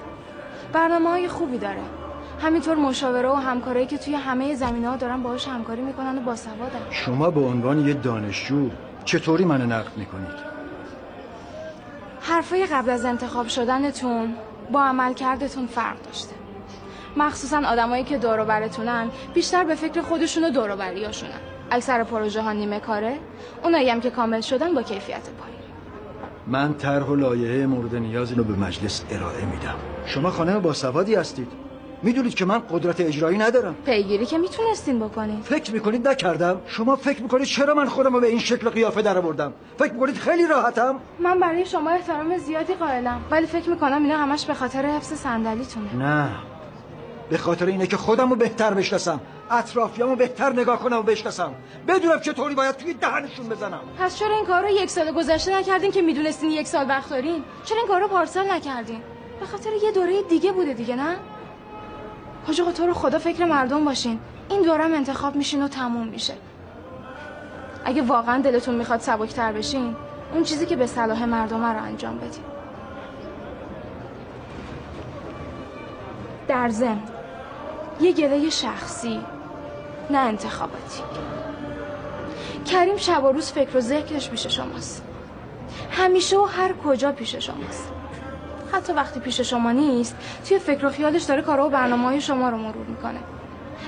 برنامه های خوبی داره. همینطور مشاوره و همکارایی که توی همه زمینه ها دارن باهاش همکاری می‌کنن و باسوادن شما به عنوان یه دانشجو چطوری منو نقد می‌کنید؟ حرفای قبل از انتخاب شدنتون با عملکردتون فرق داشته. مخصوصا آدمایی که دور برتونن بیشتر به فکر خودشون و دور بریاشونن. اکثر پروژه ها نیمه کاره اونایی هم که کامل شدن با کیفیت پایین. من طرح و لایحه مورد نیاز رو به مجلس ارائه میدم. شما خانم باسوادی هستید. می‌دونید که من قدرت اجرایی ندارم. پیگیری که می‌تونستین بکنید فکر می‌کنید نکردم. شما فکر می‌کنید چرا من خودم رو به این شکل قیافه در آوردم؟ فکر می‌کنید خیلی راحتم؟ من برای شما احترام زیادی قائلم. ولی فکر می‌کنم اینا همش به خاطر حفظ صندلیتونه. نه. به خاطر اینه که خودم رو بهتر بشناسم. اطرافیامو بهتر نگاه کنم و بشناسم. بدونم چطوری باید توی دهنشون بزنم. پس چرا این کار رو یک سال گذشته نکردین که می‌دونستین یک سال وقت دارین؟ چرا این کار رو پارسال نکردین؟ به خاطر یه دوره دیگه بوده دیگه نه؟ حاج تو رو خدا فکر مردم باشین. این دورم انتخاب میشین و تموم میشه. اگه واقعا دلتون می‌خواد سبکتر بشین اون چیزی که به صلاح مردم رو انجام بدین. در ضمن یه گله شخصی نه انتخاباتی. کریم شب و روز فکر و ذکرش پیش شماست. همیشه و هر کجا پیش شماست. حتی وقتی پیش شما نیست توی فکر و خیالش داره کارا و برنامه های شما رو مرور می‌کنه.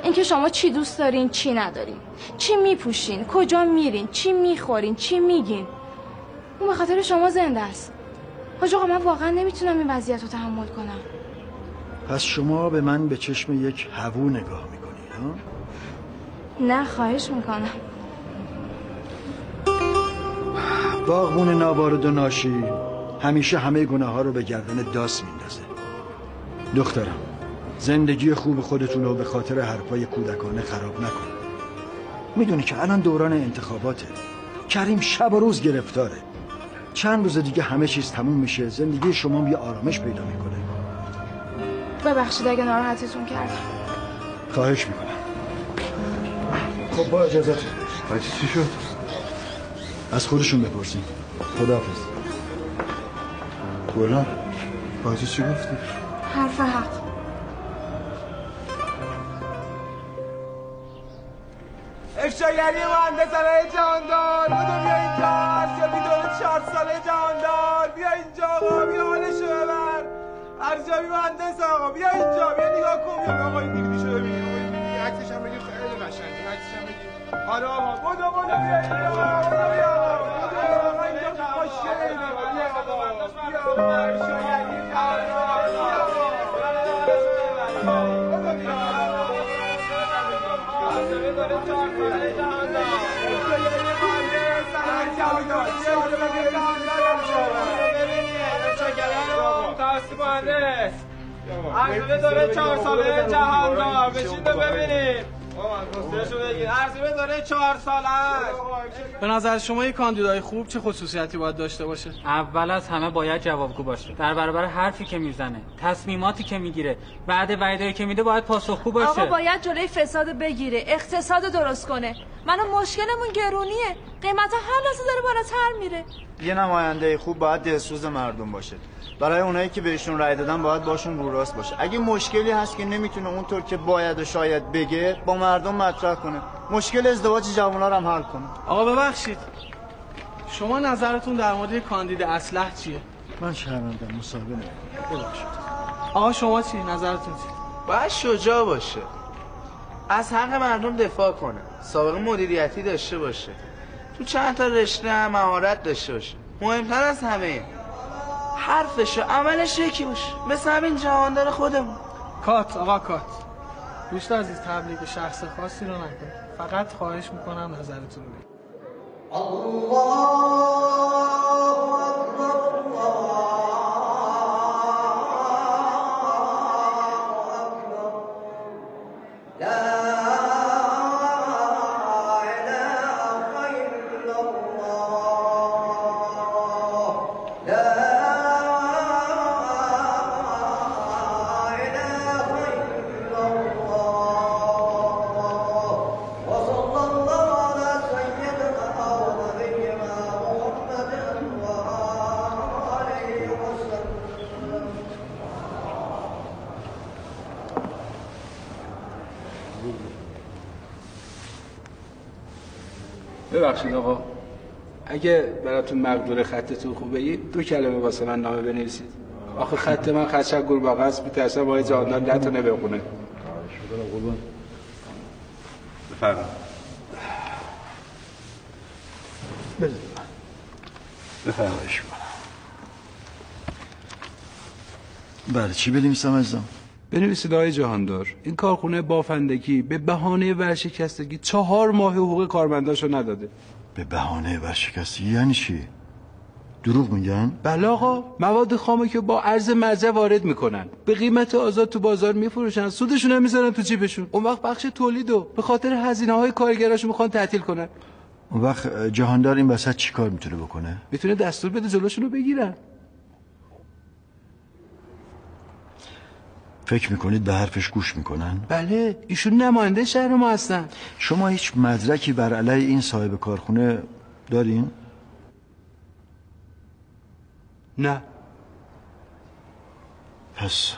اینکه شما چی دوست دارین چی ندارین. چی میپوشین کجا میرین چی می‌خورین چی میگین. اون به خاطر شما زنده است. حاج آقا من واقعا نمی‌تونم این وضعیت رو تحمل کنم. پس شما به من به چشم یک هوو نگاه می‌کنید ها؟ نه خواهش می‌کنم. باغبون نابارد و ناشی. همیشه همه گناه ها رو به گردن داس میندازه. دخترم زندگی خوب خودتون رو به خاطر حرفای کودکانه خراب نکن. می‌دونی که الان دوران انتخاباته. کریم شب و روز گرفتاره. چند روز دیگه همه چیز تموم میشه زندگی شما یه آرامش پیدا می‌کنه. ببخشید اگه ناراحتتون کردم خواهش می‌کنم. خب با اجازت حاجی چی شد؟ از خودشون بپرسیم خداحافظ. گلان حاجی چی گفتی؟ حرف حق. افشاگری مهندس علیه جهاندار بودو بیا اینجا ارزیابی دور چهار ساله جهاندار بیا اینجا آقا بیا حالشو ببر. ارزیابی مهندس آقا بیا اینجا. بیا نگاه کن. بیا آقا این دیگه شده دیگه عکسش هم بگیر. خیلی قشنگه عکسش هم بگیر. آره آقا بودو بودو بیا اینجا. بودو بیا. آقا اینجا بیا. آقا بیا. آقا افشاگری جهاندار عرضه داره چهار ساله جهاندار بشین تو ببینید عرضه داره چهار ساله به نظر شما یک کاندیدای خوب چه خصوصیتی باید داشته باشه؟ اول از همه باید جوابگو باشه. در برابر حرفی که می‌زنه تصمیماتی که می‌گیره بعد وعده‌ای که میده باید پاسخگو باشه. آقا باید جلوی فساد بگیره اقتصاد درست کنه. منو مشکلمون گرونیه. قیمت هر لحظه داره بالاتر میره. یه نماینده خوب باید دلسوز مردم باشه. برای اونایی که بهشون رای دادن باید باشون رو راست باشه. اگه مشکلی هست که نمی‌تونه اونطور که باید و شاید بگه با مردم مطرح کنه. مشکل ازدواج جوونا رو هم حل کنه آقا ببخشید. شما نظرتون در مورد کاندید اصلح چیه؟ من شرمنده مصاحبه. ببخشید. آقا شما چی؟ نظرتون چی؟ باید شجاع باشه. از حق مردم دفاع کنه. سابقه مدیریتی داشته باشه. تو چند تا رشته هم مهارت داشته باشه. مهمتر از همه حرفش و عملش یکی باشه. مثل همین جهاندار خودمون. کات آقا کات. دوست عزیز تبلیغ شخص خاصی رو نکن فقط خواهش می‌کنم نظرتون بگید. ببخشید آقا. اگه براتون مقدور خطتون خوبه یه دو کلمه واسه من نامه بنویسید. آخه خط من خطشک گرباغه است میترسم با جاندار نتونه بخونه بفرمایید. بفرمایش بله چی بنویسم عزیزم؟ بنویسید آقای جهاندار. این کارخونه بافندگی به بهانه ورشکستگی چهار ماه حقوق کارمنداشو نداده. به بهانه ورشکستگی یعنی چی؟ دروغ میگن؟ بله آقا مواد خامه که با عرض مرجع وارد می‌کنن. به قیمت آزاد تو بازار میفروشن سودشون هم می‌ذارن تو جیبشون. اون وقت بخش تولیدو به خاطر هزینه های کارگراشو می‌خوان تعطیل کنن. اون وقت جهاندار این وسط چی کار می‌تونه بکنه؟ می‌تونه دستور بده جلوشونو بگیرن. فکر می‌کنید به حرفش گوش می‌کنن؟ بله ایشون نماینده شهر ما هستن. شما هیچ مدرکی بر علیه این صاحب کارخونه دارین؟ نه. پس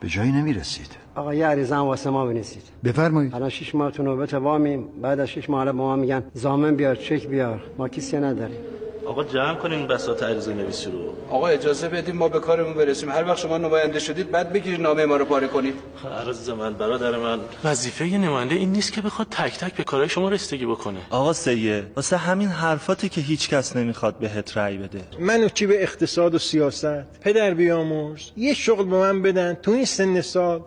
به جایی نمی‌رسید. آقا یه عریضه هم واسه ما بنویسید. بفرمایید. الان شش ماه تو نوبت وامیم بعد از شش ماه حالا به ما میگن زامن بیار چک بیار. ما کسی نداریم. آقا جمع کنین بساط عریضه نویسی رو. آقا اجازه بدیم ما به کارمون برسیم. هر وقت شما نماینده شدید بعد بگیرید نامه ما رو پاره کنید. عرض من برادر من. وظیفه نماینده این نیست که بخواد تک تک به کارهای شما رسیدگی بکنه. آقا سیه واسه همین حرفاتی که هیچ کس نمی‌خواد بهت رأی بده. من چی به اقتصاد و سیاست؟ پدر بیامرز یه شغل به من بدن تو این سن سال.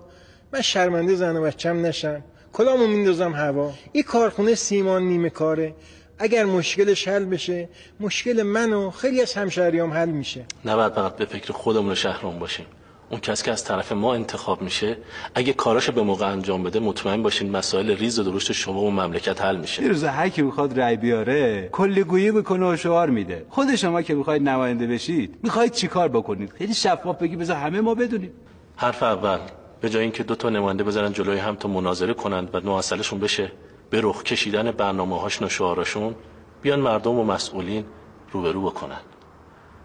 من شرمنده زن و بچم نشم. کلامو میندازم هوا. این کارخونه سیمان نیمه کاره. اگر مشکلش حل بشه مشکل من و خیلی از همشهریام حل میشه. نباید فقط به فکر خودمون و شهرمون باشیم. اون کس که از طرف ما انتخاب میشه اگه کاراشو به موقع انجام بده مطمئن باشین مسائل ریز و درشت شما و مملکت حل میشه. یه روز هر کی می‌خواد رأی بیاره کلی گویی می‌کنه و شعار میده. خود شما که می‌خواید نماینده بشید می‌خواید چیکار بکنید؟ خیلی شفاف بگی بذار همه ما بدونیم. حرف اول به جای اینکه دو تا نماینده بذارن جلوی هم تا مناظره کنند و محصلشون بشه به رخ کشیدن برنامه هاشون و شعاراشون بیان مردم و مسئولین روبرو بکنن.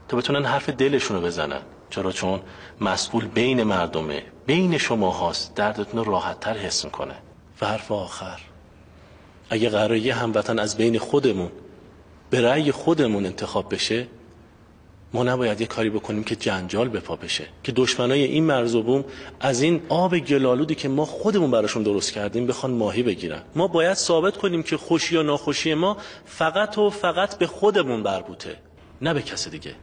تا بتونن حرف دلشون رو بزنن. چرا؟ چون مسئول بین مردمه. بین شما هاست. دردتون راحت تر حس می‌کنه. و حرف آخر. اگه قراره یه هموطن از بین خودمون به رأی خودمون انتخاب بشه ما نباید یه کاری بکنیم که جنجال به پا بشه که دشمنای این مرز و بوم از این آب گلالودی که ما خودمون براشون درست کردیم بخوان ماهی بگیرن. ما باید ثابت کنیم که خوشی یا ناخوشی ما فقط و فقط به خودمون بربوته نه به کس دیگه.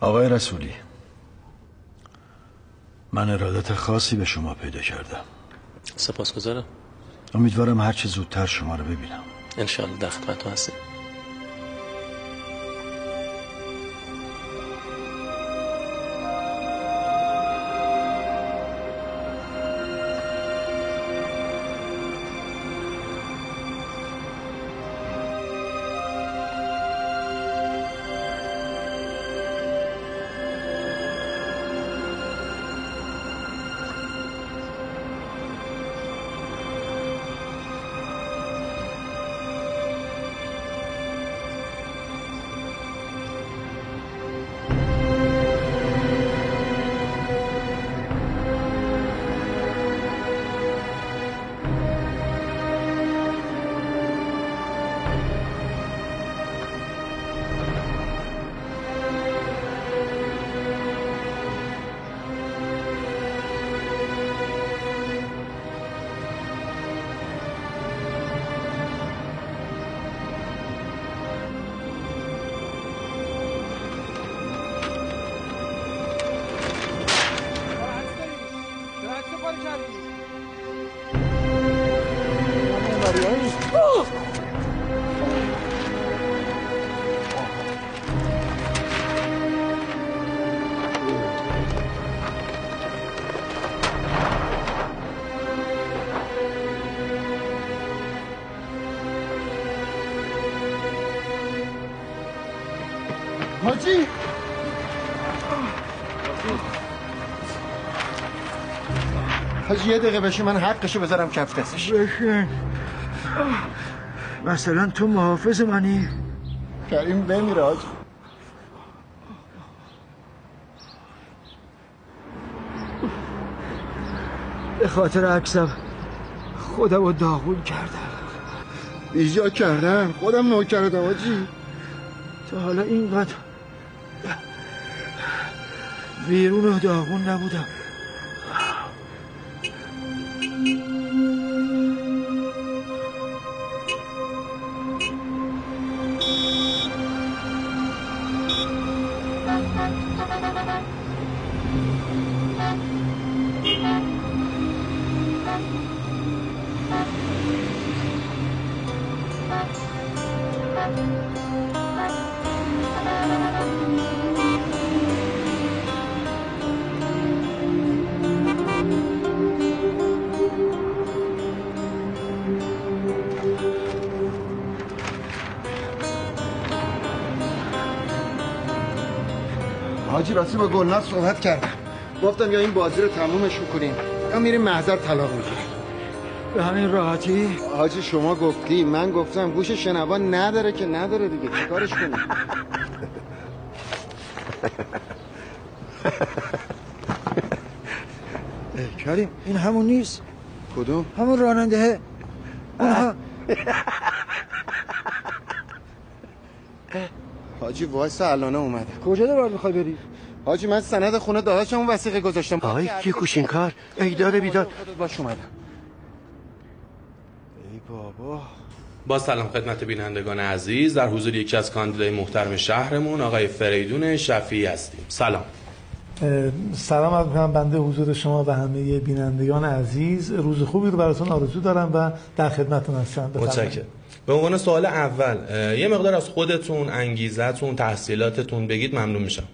آقای رسولی من ارادت خاصی به شما پیدا کردم. سپاسگزارم. امیدوارم هرچه زودتر شما رو ببینم. انشالله در خدمتتون هستیم. حاجی یه دقیقه بشه من حقشو بذارم کف دستش. بشین. مثلا تو محافظ منی. کریم بمیره حاجی. به خاطر عکسم خودم رو داغون کردم. ایجا کردم خودم نوکرتم حاجی. تا حالا اینقدر ویرون و داغون نبودم. راستی با گلناز صحبت کردم گفتم یا این بازی رو تمومش کنیم یا میریم محضر طلاق می‌گیریم. به همین راحتی؟ حاجی شما گفتی. من گفتم گوش شنوا نداره که نداره دیگه. چیکارش کنیم؟ کریم این همون نیست. کدوم؟ همون راننده. اونها. حاجی وایس الانه اومده. کجا دارم می‌خوای بری؟ حاجی من سند خونه داداشم وسیقه گذاشتم. آقای کیکوشین کار؟ ایدار بیدار. باش اومدم. ای بابا. با سلام خدمت بینندگان عزیز در حضور یکی از کاندیدای محترم شهرمون آقای فریدون شفیعی هستیم. سلام. سلام عرض می‌کنم بنده حضور شما و همه بینندگان عزیز. روز خوبی رو براتون آرزو دارم و در خدمتتون هستم. متشکرم. به عنوان سوال اول یه مقدار از خودتون انگیزتون تحصیلاتتون بگید ممنون میشم.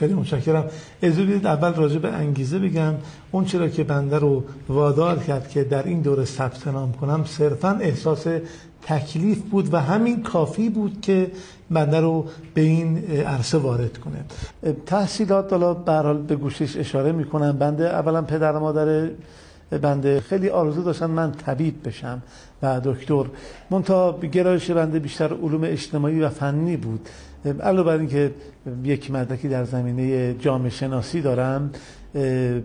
خیلی متشکرم. اجازه بدید اول راجع به انگیزه بگم. اون چرا که بنده رو وادار کرد که در این دوره ثبت نام کنم صرفا احساس تکلیف بود و همین کافی بود که بنده رو به این عرصه وارد کنه. تحصیلات حالا به حال به گوشش اشاره می‌کنم. بنده اولا پدر و مادر بنده خیلی آرزو داشتن من طبیب بشم. و دکتر. منتها گرایش بنده بیشتر علوم اجتماعی و فنی بود. علاوه بر اینکه یک مدرکی در زمینه جامعه شناسی دارم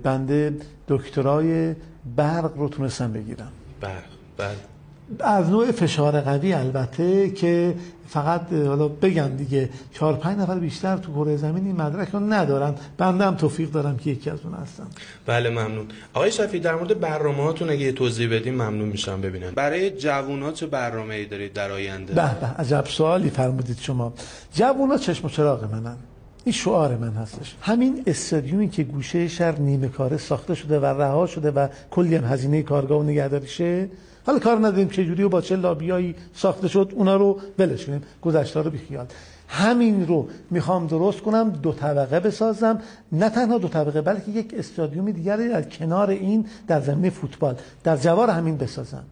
بنده دکترای برق رو تونستم بگیرم. بله بله. از نوع فشار قوی البته که فقط حالا بگم دیگه چهار پنج نفر بیشتر تو کره زمین این مدرک رو ندارن. بنده هم توفیق دارم که یکی از اون هستم بله ممنون. آقای شفیعی در مورد برنامه هاتون اگه یه توضیح بدیم ممنون میشم ببینم. برای جوونا چه برنامه ای دارید در آینده؟ به به عجب سوالی فرمودید شما. جوونا چشم و چراغ منن. این شعار من هستش. همین استادیومی که گوشه شهر نیمه کاره ساخته شده و رها شده و کلی هم هزینه کارگاه و نگهداریشه حالا کار نداریم چه جوری و با چه لابیایی ساخته شد اونا رو ولش کنیم. گذشته رو بیخیال. همین رو می‌خوام درست کنم دو طبقه بسازم. نه تنها دو طبقه بلکه یک استادیوم دیگری در کنار این در زمینه فوتبال. در جوار همین بسازم.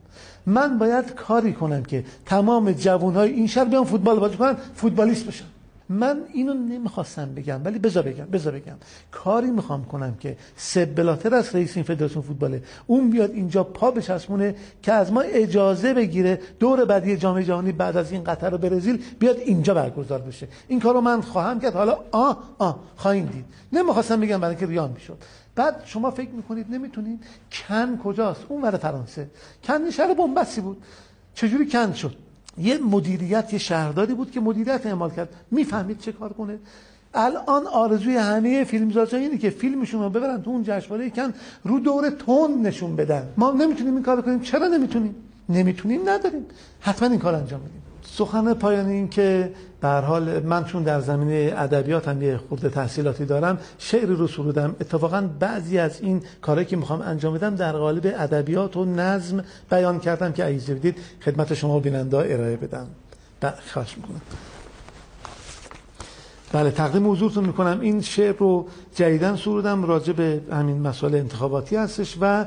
من باید کاری کنم که تمام جوانهای این شهر بیان فوتبال بازی کنن فوتبالیست بشن. من اینو نمی‌خواستم بگم ولی بذار بگم بذار بگم. کاری می‌خوام کنم که سب بلاتر از رئیس این فدراسیون فوتباله. اون بیاد اینجا پا بچسبونه که از ما اجازه بگیره دور بعدی جام جهانی بعد از این قطر و برزیل بیاد اینجا برگزار بشه. این کارو من خواهم کرد. حالا آ آ خواهیم دید. نمی‌خواستم بگم برای اینکه ریان می‌شد. بعد شما فکر می‌کنید نمی‌تونید کن کجاست؟ اون ور فرانسه. کن شهر بنبستی بود. چجوری کن شد؟ یه مدیریت یه شهرداری بود که مدیریت اعمال کرد. می‌فهمید چه کار کنه؟ الان آرزوی همه فیلمسازا اینه که فیلمشون رو ببرن تو اون جشنواره کن رو دور تون نشون بدن. ما نمی‌تونیم این کار کنیم. چرا نمی‌تونیم؟ نمی‌تونیم نداریم. حتما این کار انجام بدیم. سخن پایانی این که به حال من چون در زمینه ادبیات هم یه خورده تحصیلاتی دارم شعری رو سرودم. اتفاقا بعضی از این کارهایی که می‌خوام انجام بدم در قالب ادبیات و نظم بیان کردم که اجازه بدید خدمت شما بیننده ارائه بدم. ب- خواهش می‌کنم. بله تقدیم حضورتون می‌کنم. این شعر رو جدیدن سرودم راجع به همین مسائل انتخاباتی هستش و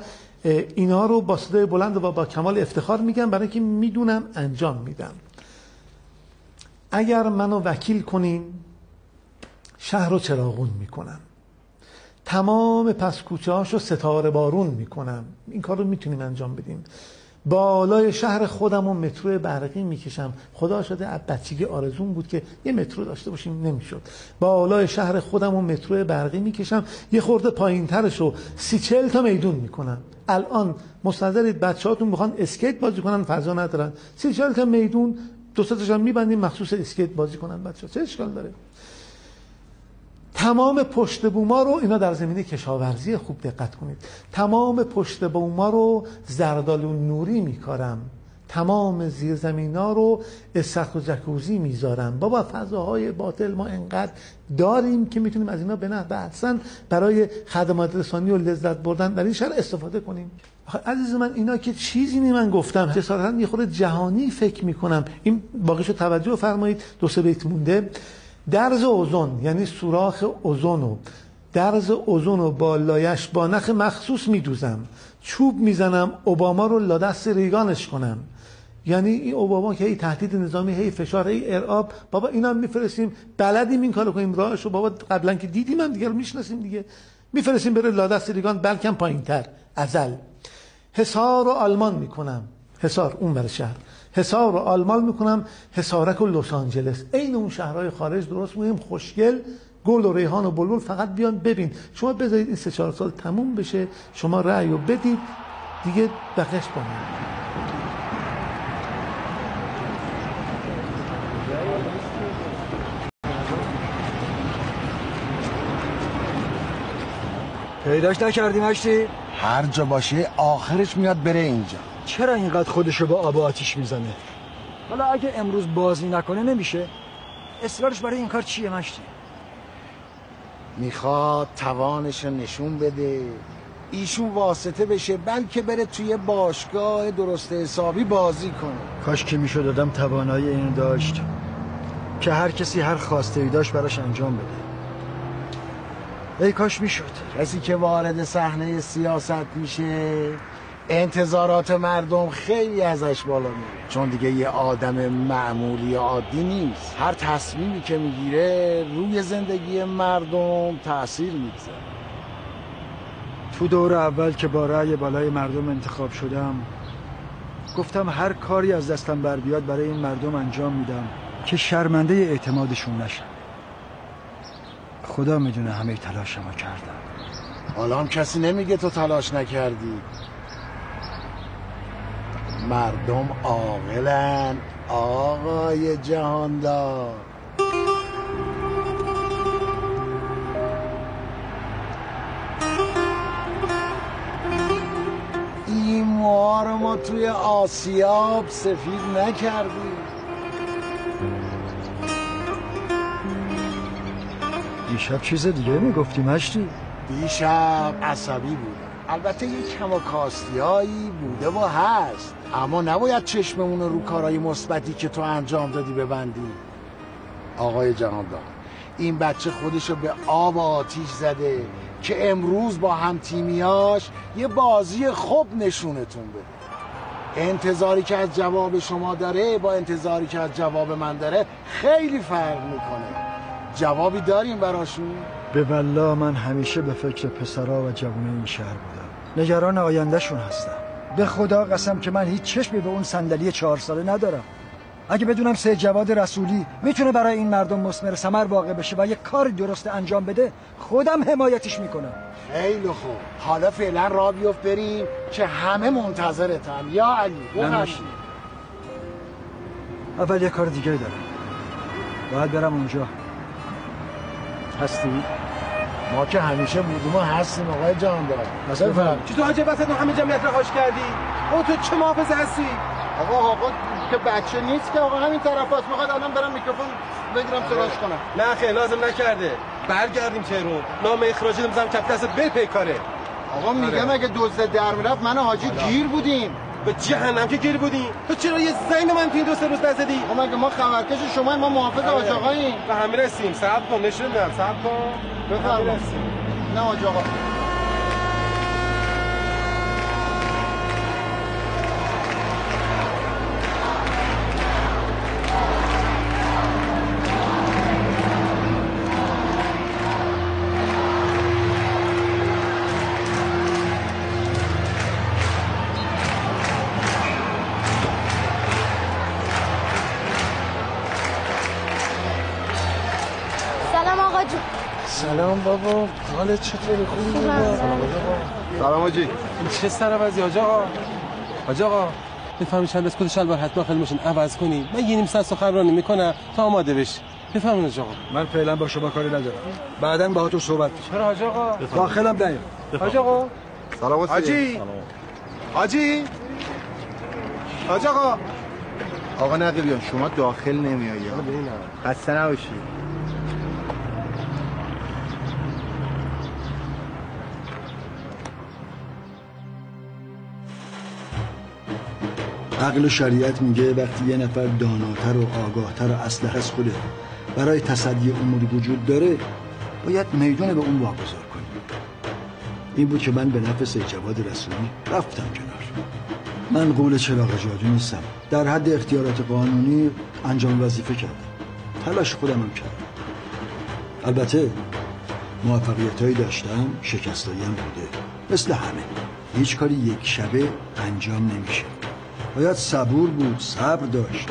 اینا رو با صدای بلند و با کمال افتخار میگم برای اینکه می‌دونم انجام میدم. اگر منو وکیل کنین شهر رو چراغون می‌کنم. تمام پس کوچه هاشو ستاره بارون می‌کنم. این کار رو می‌تونیم انجام بدیم بالای شهر خودم و مترو برقی می‌کشم. خدا شده از بچگی آرزون بود که یه مترو داشته باشیم نمی‌شد. بالای شهر خودم و مترو برقی می‌کشم. یه خورده پایین ترش رو سی چل تا میدون می‌کنم. الان مستظرید بچه هاتون می‌خوان اسکیت بازی کنن فضا ندارن. سی چل تا میدون دو سه میبندیم مخصوص اسکیت بازی کنن بچه چه اشکال داره؟ تمام پشت بوما رو اینا در زمینه کشاورزی خوب دقت کنید. تمام پشت بوما رو زردالو نوری میکارم. تمام زیرزمینا رو استخر و جکوزی می‌ذارم. بابا فضاهای باطل ما انقدر داریم که می‌تونیم از اینا به نحو احسن برای خدمات رسانی و لذت بردن در این شهر استفاده کنیم. عزیز من اینا که چیزی نی من گفتم. جسارتا یه خورده جهانی فکر می‌کنم. این باقیشو توجه فرمایید. دو سه بیت مونده. درز اوزون یعنی سوراخ اوزون رو درز اوزون رو با لایش با نخ مخصوص میدوزم. چوب می‌زنم اوباما رو لادست ریگانش کنم. یعنی این اوباما که هی تهدید نظامی هی فشار هی ارعاب. بابا اینا هم میفرستیم. بلدیم این کارو کنیم. راهشو بابا قبلا که دیدیم هم دیگه رو می‌شناسیم دیگه. میفرستیم بره لادست ریگان بلکم پایینتر. ازل. حصار رو آلمان می‌کنم. حصار اون بر شهر. حصار رو آلمان می‌کنم. حصارک و لس آنجلس. عین اون شهرهای خارج درست میگیم خوشگل گل و ریحان و بلبل. فقط بیان ببین. شما بذارید این سه چهار سال تموم بشه. شما رأی رو بدید. دیگه بقیش کنید پیداش نکردیم اشتی؟ هر جا باشه آخرش میاد بره اینجا. چرا اینقدر خودشو با آب و آتیش می‌زنه؟ حالا اگه امروز بازی نکنه نمیشه. اصرارش برای این کار چیه مشتی؟ می‌خواد توانش نشون بده. ایشون واسطه بشه بلکه بره توی باشگاه درست حسابی بازی کنه. کاش که می‌شد آدم توانایی این داشت. که هر کسی هر خواسته ای داشت براش انجام بده. ای کاش می‌شد. کسی که وارد صحنه سیاست میشه انتظارات مردم خیلی ازش بالا میره. چون دیگه یه آدم معمولی عادی نیست. هر تصمیمی که می‌گیره روی زندگی مردم تاثیر می‌گذاره. تو دور اول که با رأی بالای مردم انتخاب شدم گفتم هر کاری از دستم بر بیاد برای این مردم انجام میدم که شرمنده اعتمادشون نشم خدا می‌دونه همه تلاشمو کردم حالا هم کسی نمیگه تو تلاش نکردی. مردم عاقلن. آقای جهاندار. این موها رو ما توی آسیاب سفید نکردیم. دیشب چیز دیگه می‌گفتی مشتی؟ دیشب عصبی بودم. البته یک کم و کاستیایی بوده و هست. اما نباید چشممون رو رو کارهای مثبتی که تو انجام دادی ببندی. آقای جهاندار این بچه خودشو به آب آتیش زده که امروز با هم تیمیاش یه بازی خوب نشونتون بده. انتظاری که از جواب شما داره با انتظاری که از جواب من داره خیلی فرق می‌کنه. جوابی داریم براشون؟ به والله من همیشه به فکر پسرا و جوانه این شهر بودم. نگران آیندهشون هستم. به خدا قسم که من هیچ چشمی به اون صندلی چهار ساله ندارم. اگه بدونم سه جواد رسولی می‌تونه برای این مردم مسمر سمر واقع بشه و یه کار درست انجام بده خودم حمایتش می‌کنم. خیلی خوب. حالا فعلا را بیفت بریم که همه منتظرتن. یا علی نمیشه. اول یه کار دیگه دارم. باید برم اونجا. هستی؟ ما که همیشه بودیم و هستیم آقای جاندار چطور حاجه وسط همه جمعیت رو هاش کردی؟ او تو چه محافظ هستی؟ آقا آقا که بچه نیست که آقا همین طرف هست. می‌خواد الان برم میکروفون بگیرم صداش کنم. نه خیلی لازم نکرده. برگردیم تهرون نام اخراجی رو بزنم کف دستت بپی کاره آقا میگم اگه دزد در می‌رفت من و حاجی گیر بودیم. به جهنم که گیر بودیم تو چرا یه زنگ من تو این دو سه روز نزدی؟ آقا مگه ما خبرکش شما ما محافظ آج آقاییم به همه رسیم. صبر کن. نشون میدم صبر کن. بفرما. نه آج آقا. بابا حالت چطوری خوبی؟ سلام این چه سر وضعی حاج آقا؟ حاج آقا بفهمی چند از کد شلوار حتما خیلی ماشین عوض کنی. من یه نیم ساعت سخنرانی می‌کنم تا آماده بشی. بفهمین آقا. من فعلا با شما کاری ندارم. بعدا با تو صحبت. چرا حاج آقا؟ داخلم نیا حاج آقا. سلام حاجی حاجی حاج آقا. آقا نقیبیان شما داخل نمیایی خسته نباشی. عقل و شریعت میگه وقتی یه نفر داناتر و آگاهتر و اسلحه از خوده برای تصدی اموری وجود داره باید میدون به اون واگذار کنی این بود که من به نفع سید جواد رسولی رفتم کنار. من قول چراغ جادو نیستم. در حد اختیارات قانونی انجام وظیفه کردم. تلاش خودم هم کردم. البته موفقیت هایی داشتم شکستایی هم بوده. مثل همه. هیچ کاری یک شبه انجام نمیشه. باید صبور بود صبر داشت.